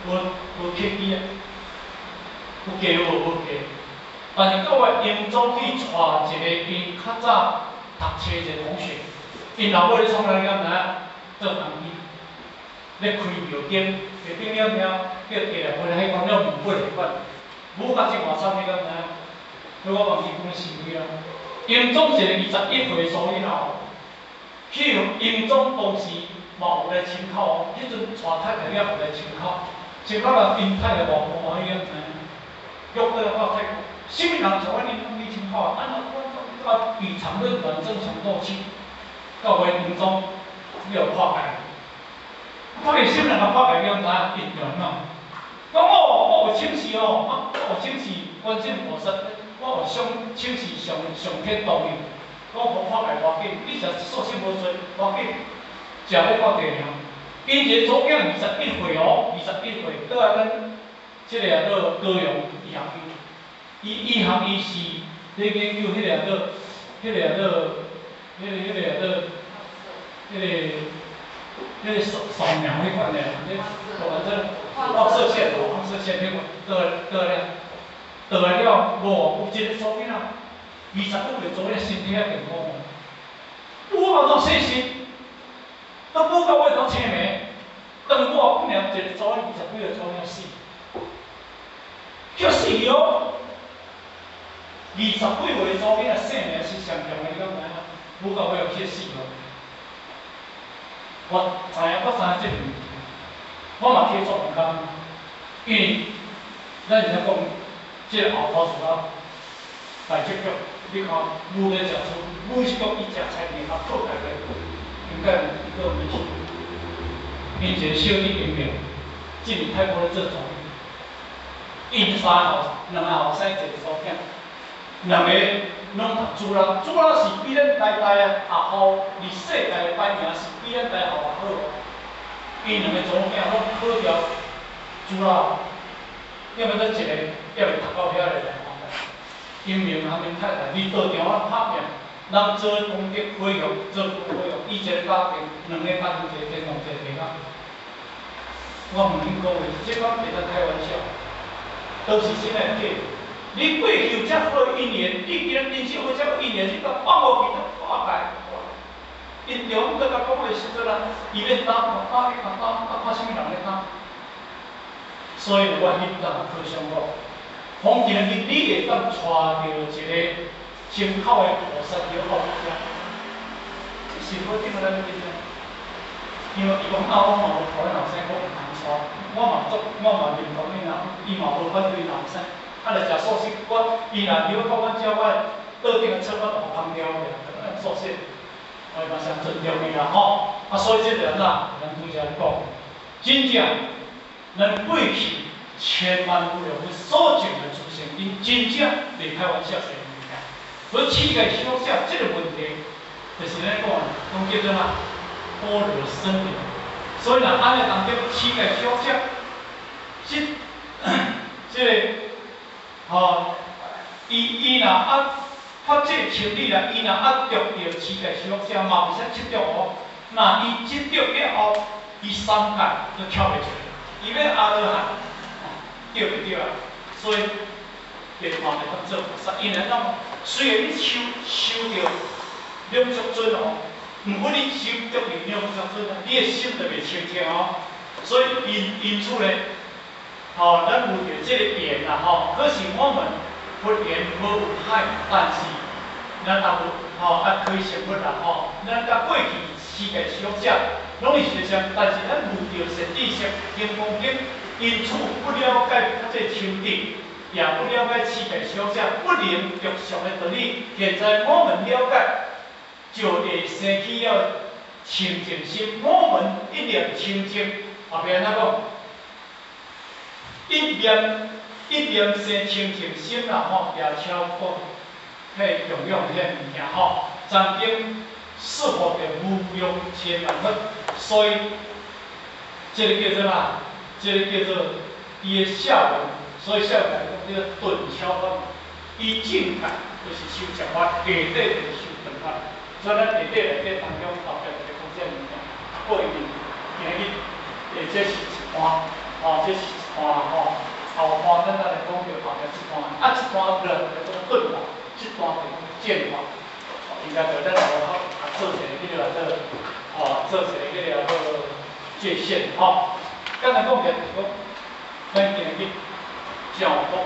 无无客气啊，有加无无加。但是到话严总去带一个因较早。读册一个同学，因老母咧创啥物事？做工机，咧开药店，药店了了，叫下来回来迄讲了五八来款，五甲是偌惨你敢知？所以我忘记讲是位啊。英总一个二十一岁所以后，去英总当时嘛有来参考哦，迄阵带太太了来参考，参考了因太太话无欢喜啊，约过来我太，啥物人像阮因讲你参考啊？安怎？啊，比常论短正常斗气，到为临终要破解。发给新人个破解了哪一段嘛？讲我我有请示哦，啊，我有请示观世菩萨，我有上请示上上天道义，讲我破解要紧，你食素食无做要紧，食要靠地量。因个祖囝二十一岁哦，二十一岁，倒来咱即个个高阳医学院，伊医学医是。咧研究迄个个，迄个个，迄个迄个个，迄个，迄个扫扫描迄款的，咧，反正放射线，放射线迄款，得得了，得了，我有一个所以啊，二十几岁做咧身体还健康，我嘛做细心，都不到我当青梅，等我不了一个做二十几岁做了死，叫死哦。二十几岁做囡仔生命是上重要，你讲知影？不到尾要去死咯。我知影，我知影即点，我嘛去做唔甘，因为咱现在讲，即个后头是啊，大结局，你看，每个食出，每一个伊食菜面较好大个，应该一个问题。并且小弟明明，进入泰国的这种，因三后，两后生一个所见。两个拢读书啦，书啦是比咱代代啊学校，历世代排名是比咱代学好。因两个祖囝拢考掉书啦，要么咱一个要会读到遐个来因为他们太太你到电话拍拼，咱做功德培育，做功德培育，以前家庭两个家庭一个天同一个地啊。我问恁各位，这款别在开玩笑，都是真诶假？你过去有遮好一年，你今人生有遮一年，你甲放无去，大概，因中午搁甲讲话时阵啊，伊咧打打打打打打看啥物人咧打，所以我希望可相讲，从今日你会当带着一个心口的菩萨叫奥利加，是否听得咱紧张？因为伊讲啊，我嘛无互咱后生讲唔通错，我嘛做，我嘛认同伊啦，伊嘛无反对后生，啊，来食素食，我伊若如果讲阮叫我桌顶个菜我互空调个，素食，我嘛想尊重伊啦吼。啊，所以这个呐，咱拄则讲，真正咱过去千万不要去所讲的出现，因真正离开玩笑是物件。所以乞丐小姐这个问题，就是咱讲，讲叫做嘛。保留生命，所以呢，安尼当中乞丐小姐，即即个吼，伊伊若啊发这情理啦，伊若啊着着乞丐小姐嘛，毋使执着哦。那伊执着了后，伊三界都跳袂出来，伊要阿罗汉，对袂对啊？所以，别嘛会当做菩萨，因为喏，虽然你修修着两足尊哦。毋过你心足明了，相信你的心特别清净哦。所以因因此呢，吼，咱有着这个缘啦吼。可是我们不缘无有害，但是咱大部吼也可以成佛啦吼。咱甲过去世界小者拢是相像，但是咱有着实际上因风景，因此不了解这清净，也不了解世界小者不能着上的道理。现在我们了解。就会生起了清净心，我们一念清净，后边那讲一念一念生清净心啦吼，也超过去用用迄物件吼，曾经适合的无用千万分，所以这个叫做嘛，这个叫做伊的效果，所以效果讲叫顿超分，以境界就是修正法，绝对的修正法。所以咱内底内底当中后边个空间物件，不一定今日，诶，这是一段，哦，这是一段吼，后段咱来讲着后边一段，啊，一段了叫做顿法，一段叫做渐法，应该着咱好好做一个迄个做，哦，做一个迄个做界限，吼。刚才讲着是讲，咱今日教福，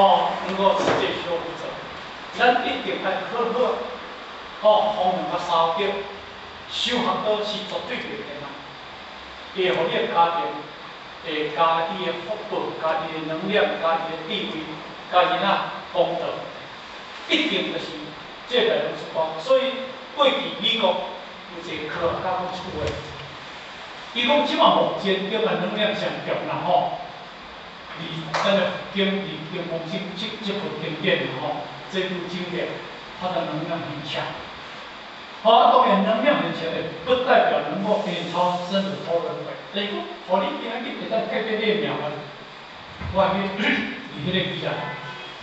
哦，能够世界修复者，咱一定要好好。哦，方面甲三德，修学都是绝对袂变啊！会互你的家庭，会家己的福报，家己的能量，家己的地位，家己呐功德，一定就是这个拢是讲。所以过去美国有一个科学家讲出话，伊讲即马目前叫个能量上强啦吼，而咱个经历经风即即即部经典吼，这部经典它的能量很强。好，当然能量很强诶，不代表能够变超生死超轮回。第二个，互你今日会当改变你命运。我去伫迄个机啊，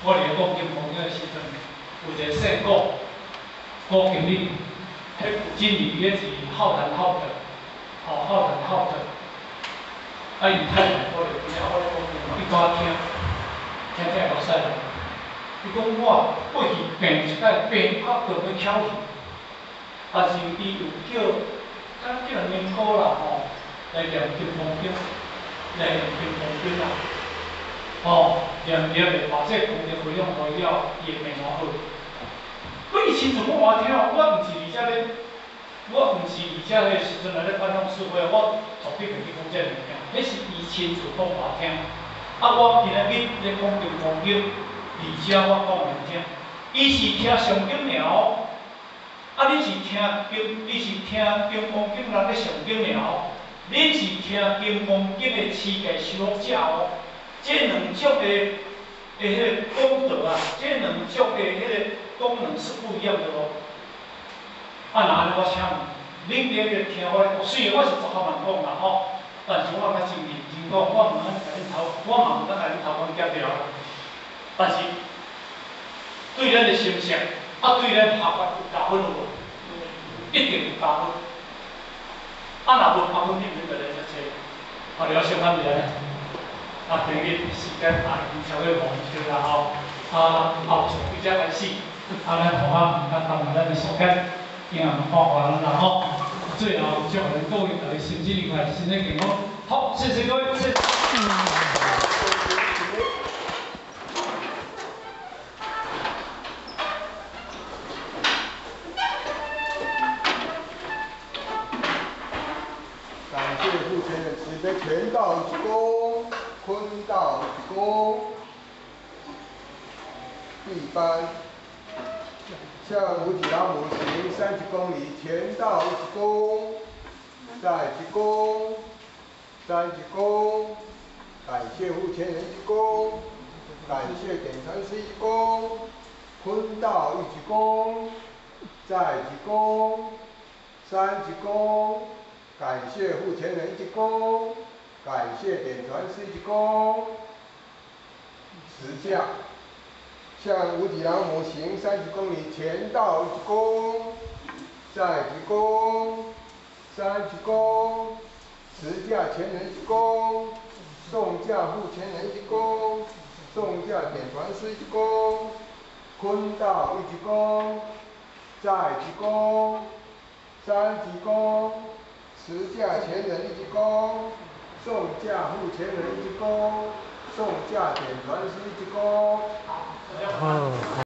我伫个讲金风个时阵，有一个姓郭，郭经理，迄经理也是好谈好客，吼好谈好客。啊，伊太太过来，今日我咧讲伊讲我听，听听落塞。伊讲我过去病一摆病啊，都要翘去。啊是伊有叫，咱叫人念苦啦吼，来念金风经，来念金风经啦，吼，念念的把这功德回向回了，也蛮好。我以前就讲我听，我毋是而且咧，我毋是而且咧时阵来咧反向思维，我绝对袂去讲这物件，迄是以前就讲我听。啊，我今日咧讲金风经，而且我讲人听，伊是听上经了。啊！你是听经，你是听经光经人咧上经了，你是听经光经的世界修者哦。这两种的的迄个功德啊，这两种的迄个功能是不一样的哦。啊，那我请恁两个听我，虽然我是做好人讲啦吼，但是我较真认真讲，我毋通甲恁头，我嘛毋通甲恁头讲夹掉。但是对咱的形象。啊，对咱学法有加分无？一定有加分。啊，若无加分，你免个来遮找。啊，了先看咧。啊，今日时间啊，已经超过五点啦吼。啊，后从比较开始，啊，咱同学毋敢耽误咱的时间，今日放完了啦吼。最后祝恁各位大家身体愉快，身体健康。好，谢谢各位，谢谢。拳道一鞠躬，坤道一鞠躬。第班，向五体老母行三鞠躬礼，拳道一鞠躬，再鞠躬，三鞠躬，感谢护前人鞠躬，感谢点传师一鞠躬，坤道一鞠躬，再鞠躬，三鞠躬，感谢护前人一鞠躬，感谢点传师一鞠躬，持架。向五体郎母行三十公里，前道一鞠躬，再鞠躬，三鞠躬，持架前人一鞠躬，送架护前人一鞠躬，送架点传师一鞠躬，坤道一鞠躬，再鞠躬，三鞠躬，持驾前人一鞠躬，送驾后前人一鞠躬，送驾点传师一鞠躬。好。